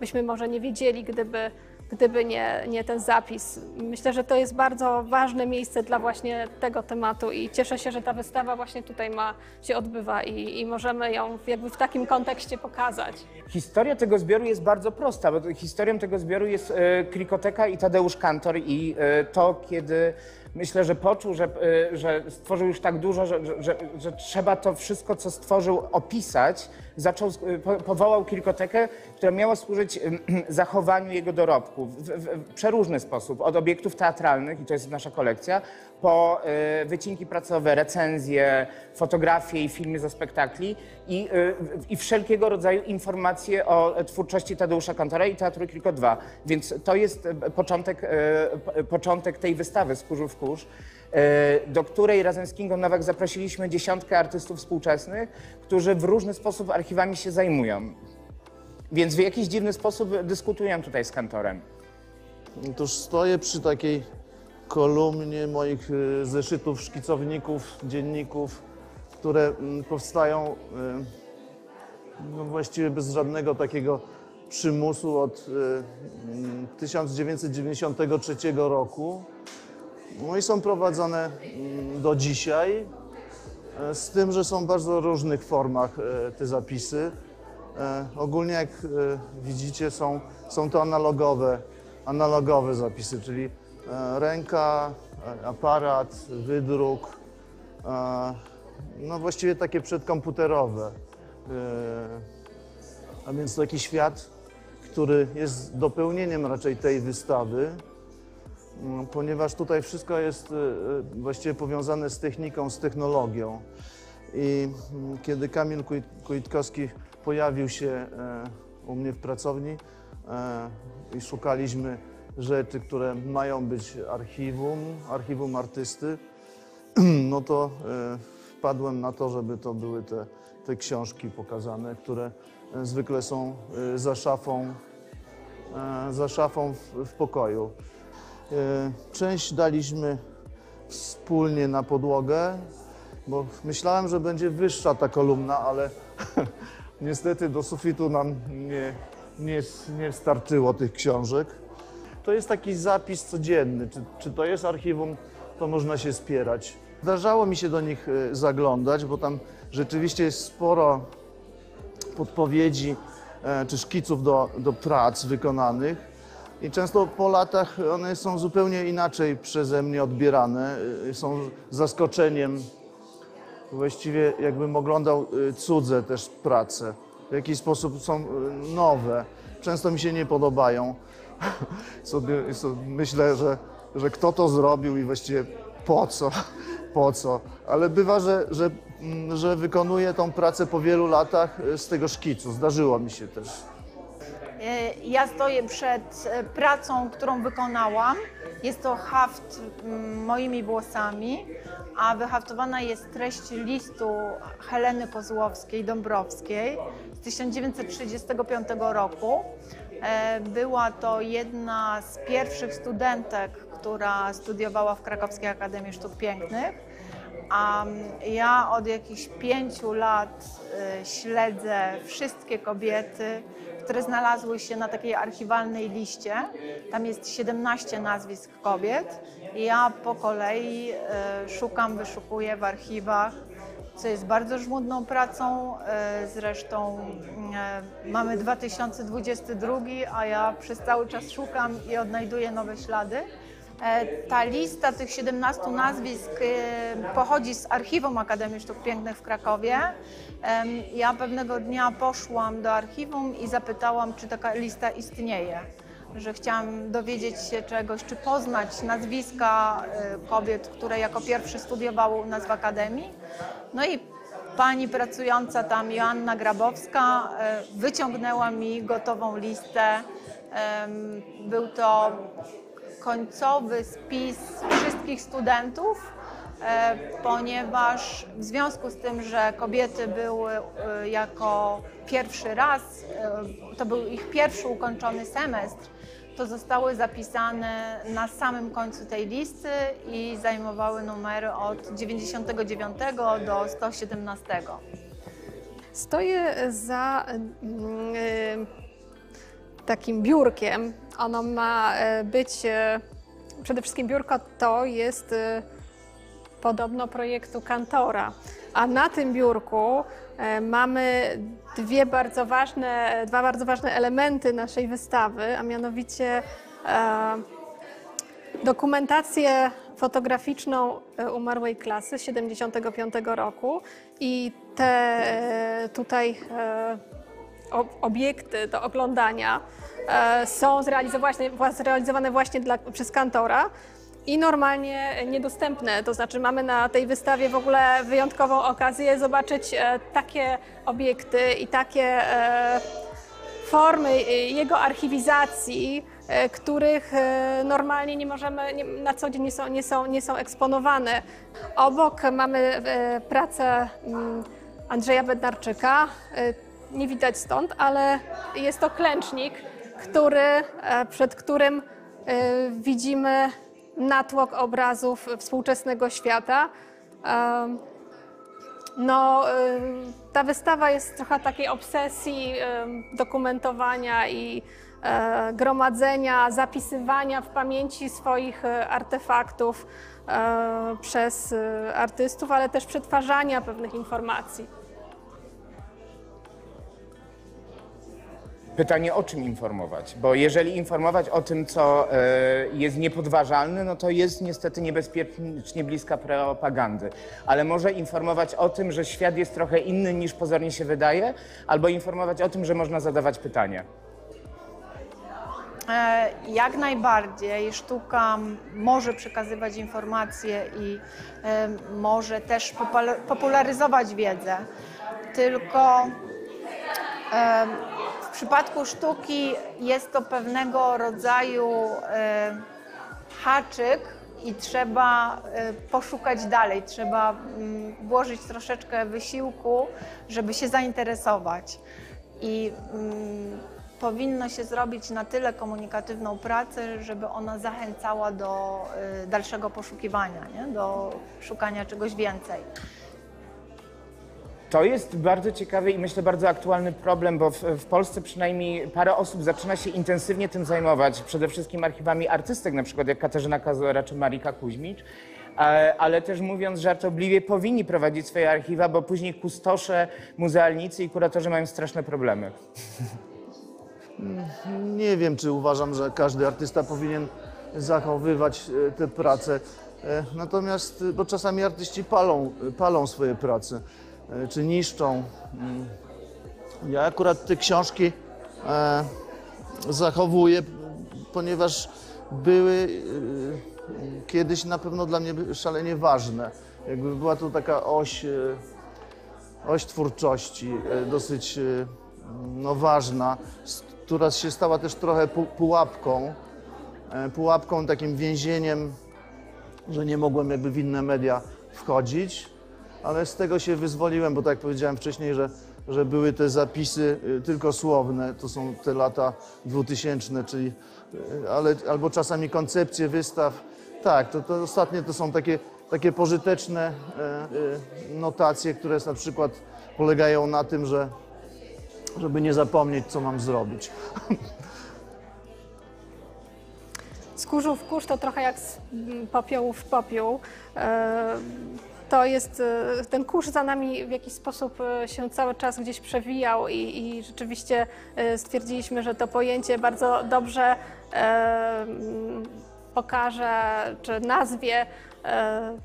byśmy może nie wiedzieli, gdyby, gdyby nie, nie ten zapis. Myślę, że to jest bardzo ważne miejsce dla właśnie tego tematu i cieszę się, że ta wystawa właśnie tutaj ma się odbywa i, i możemy ją jakby w takim kontekście pokazać. Historia tego zbioru jest bardzo prosta, bo historią tego zbioru jest e, Krikoteka i Tadeusz Kantor i e, to, kiedy myślę, że poczuł, że, e, że stworzył już tak dużo, że, że, że, że trzeba to wszystko, co stworzył, opisać, zaczął, po, powołał Krikotekę, która miała służyć zachowaniu jego dorobków w, w, przeróżny sposób, od obiektów teatralnych, i to jest nasza kolekcja, po e, wycinki pracowe, recenzje, fotografie i filmy ze spektakli i, e, i wszelkiego rodzaju informacje o twórczości Tadeusza Kantora i Teatru Kriko 2. Więc to jest e, początek, początek tej wystawy z Kurzu w Kurz, do której razem z Kingą Nowak zaprosiliśmy dziesiątkę artystów współczesnych, którzy w różny sposób archiwami się zajmują. Więc w jakiś dziwny sposób dyskutują tutaj z kantorem. Otóż stoję przy takiej kolumnie moich y, zeszytów, szkicowników, dzienników, które mm, powstają y, no właściwie bez żadnego takiego przymusu od y, mm, 1993 roku. No i są prowadzone mm, do dzisiaj, e, z tym, że są w bardzo różnych formach e, te zapisy. E, Ogólnie jak widzicie są, są to analogowe, analogowe zapisy, czyli ręka, aparat, wydruk, no właściwie takie przedkomputerowe. A więc taki świat, który jest dopełnieniem raczej tej wystawy, ponieważ tutaj wszystko jest e, e, właściwie powiązane z techniką, z technologią. I mm, kiedy Kamil Kuj- Kuitkowski pojawił się e, u mnie w pracowni e, i szukaliśmy rzeczy, które mają być archiwum, archiwum artysty, no to e, wpadłem na to, żeby to były te, te książki pokazane, które zwykle są za szafą, za szafą w, w pokoju. E, Część daliśmy wspólnie na podłogę, bo myślałem, że będzie wyższa ta kolumna, ale niestety do sufitu nam nie, nie, nie starczyło tych książek. To jest taki zapis codzienny. Czy, czy to jest archiwum, to można się spierać. Zdarzało mi się do nich e, zaglądać, bo tam rzeczywiście jest sporo podpowiedzi e, czy szkiców do, do prac wykonanych. I często po latach one są zupełnie inaczej przeze mnie odbierane. y, Są zaskoczeniem. Właściwie jakbym oglądał y, cudze też prace. W jakiś sposób są y, nowe. Często mi się nie podobają. Sobie, so- myślę, że, że kto to zrobił i właściwie po co, po co. Ale bywa, że, że, mm, że wykonuję tą pracę po wielu latach z tego szkicu. Zdarzyło mi się też. E, Ja stoję przed e, pracą, którą wykonałam. Jest to haft mm, moimi włosami, a wyhaftowana jest treść listu Heleny Kozłowskiej Dąbrowskiej z 1935 roku. E, Była to jedna z pierwszych studentek, która studiowała w Krakowskiej Akademii Sztuk Pięknych. A ja od jakichś pięciu lat śledzę wszystkie kobiety, które znalazły się na takiej archiwalnej liście. Tam jest 17 nazwisk kobiet. I ja po kolei y, szukam, wyszukuję w archiwach, co jest bardzo żmudną pracą. y, Zresztą y, mamy 2022, a ja przez cały czas szukam i odnajduję nowe ślady. E, Ta lista tych 17 nazwisk e, pochodzi z Archiwum Akademii Sztuk Pięknych w Krakowie. Ja pewnego dnia poszłam do archiwum i zapytałam, czy taka lista istnieje. Że chciałam dowiedzieć się czegoś, czy poznać nazwiska e, kobiet, które jako pierwsze studiowały u nas w Akademii. No i pani pracująca tam, Joanna Grabowska, wyciągnęła mi gotową listę. Był to końcowy spis wszystkich studentów, e, ponieważ w związku z tym, że kobiety były e, jako pierwszy raz, e, to był ich pierwszy ukończony semestr, to zostały zapisane na samym końcu tej listy i zajmowały numery od 99 do 117. Stoję za mm, takim biurkiem. Ono ma e, być, e, przede wszystkim biurko to jest e, podobno projektu Kantora. A na tym biurku mamy dwie bardzo ważne, dwa bardzo ważne elementy naszej wystawy, a mianowicie dokumentację fotograficzną umarłej klasy 75 roku i te tutaj obiekty do oglądania są zrealizowane, zrealizowane właśnie dla, przez kantora i normalnie niedostępne. To znaczy mamy na tej wystawie w ogóle wyjątkową okazję zobaczyć e, takie obiekty i takie e, formy jego archiwizacji, e, których e, normalnie nie możemy, nie, na co dzień nie są, nie, są, nie są eksponowane. Obok mamy e, pracę mm, Andrzeja Bednarczyka. E, Nie widać stąd, ale jest to klęcznik, który, e, przed którym e, widzimy natłok obrazów współczesnego świata. Em, no, ta wystawa jest trochę takiej obsesji dokumentowania i e, gromadzenia, zapisywania w pamięci swoich e, artefaktów e, przez e, artystów, ale też przetwarzania pewnych informacji. Pytanie, o czym informować? Bo jeżeli informować o tym, co e, jest niepodważalne, no to jest niestety niebezpiecznie bliska propagandy. Ale może informować o tym, że świat jest trochę inny niż pozornie się wydaje, albo informować o tym, że można zadawać pytania. E, Jak najbardziej sztuka może przekazywać informacje i e, może też popula- popularyzować wiedzę. Tylko przypadku sztuki jest to pewnego rodzaju e, haczyk i trzeba e, poszukać dalej, trzeba mm, włożyć troszeczkę wysiłku, żeby się zainteresować. I mm, powinno się zrobić na tyle komunikatywną pracę, żeby ona zachęcała do y, dalszego poszukiwania, nie? do szukania czegoś więcej. To jest bardzo ciekawy i myślę bardzo aktualny problem, bo w, w Polsce przynajmniej parę osób zaczyna się intensywnie tym zajmować, przede wszystkim archiwami artystek, na przykład jak Katarzyna Kazora czy Marika Kuźmicz, e, ale też mówiąc żartobliwie, powinni prowadzić swoje archiwa, bo później kustosze, muzealnicy i kuratorzy mają straszne problemy. Nie wiem, czy uważam, że każdy artysta powinien zachowywać e, te prace. E, Natomiast, bo czasami artyści palą, palą swoje prace, czy niszczą. Mm. Ja akurat te książki e, zachowuję, ponieważ były e, kiedyś na pewno dla mnie szalenie ważne. Jakby była to taka oś, e, oś twórczości, e, dosyć e, no, ważna, która się stała też trochę pu- pułapką, e, pułapką, takim więzieniem, że nie mogłem jakby w inne media wchodzić, ale z tego się wyzwoliłem, bo tak jak powiedziałem wcześniej, że, że były te zapisy y, tylko słowne, to są te lata 2000, czyli, y, ale, albo czasami koncepcje wystaw. Tak, to, to ostatnie to są takie takie pożyteczne e, e, notacje, które na przykład polegają na tym, że żeby nie zapomnieć, co mam zrobić. Z kurzu w kurz to trochę jak z mm, popiołu w popiół. To jest, e, ten kurz za nami w jakiś sposób e, się cały czas gdzieś przewijał i, i rzeczywiście e, stwierdziliśmy, że to pojęcie bardzo dobrze e, mm, pokaże czy nazwie e,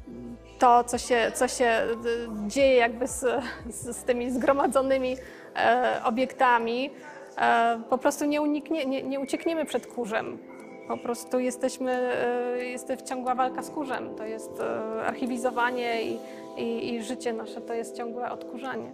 to, co się, co się dzieje jakby z, z, z tymi zgromadzonymi e, obiektami. E, Po prostu nie, uniknie, nie, nie uciekniemy przed kurzem. Po prostu jesteśmy, e, jest ciągła walka z kurzem. To jest e, archiwizowanie i, i, i życie nasze to jest ciągłe odkurzanie.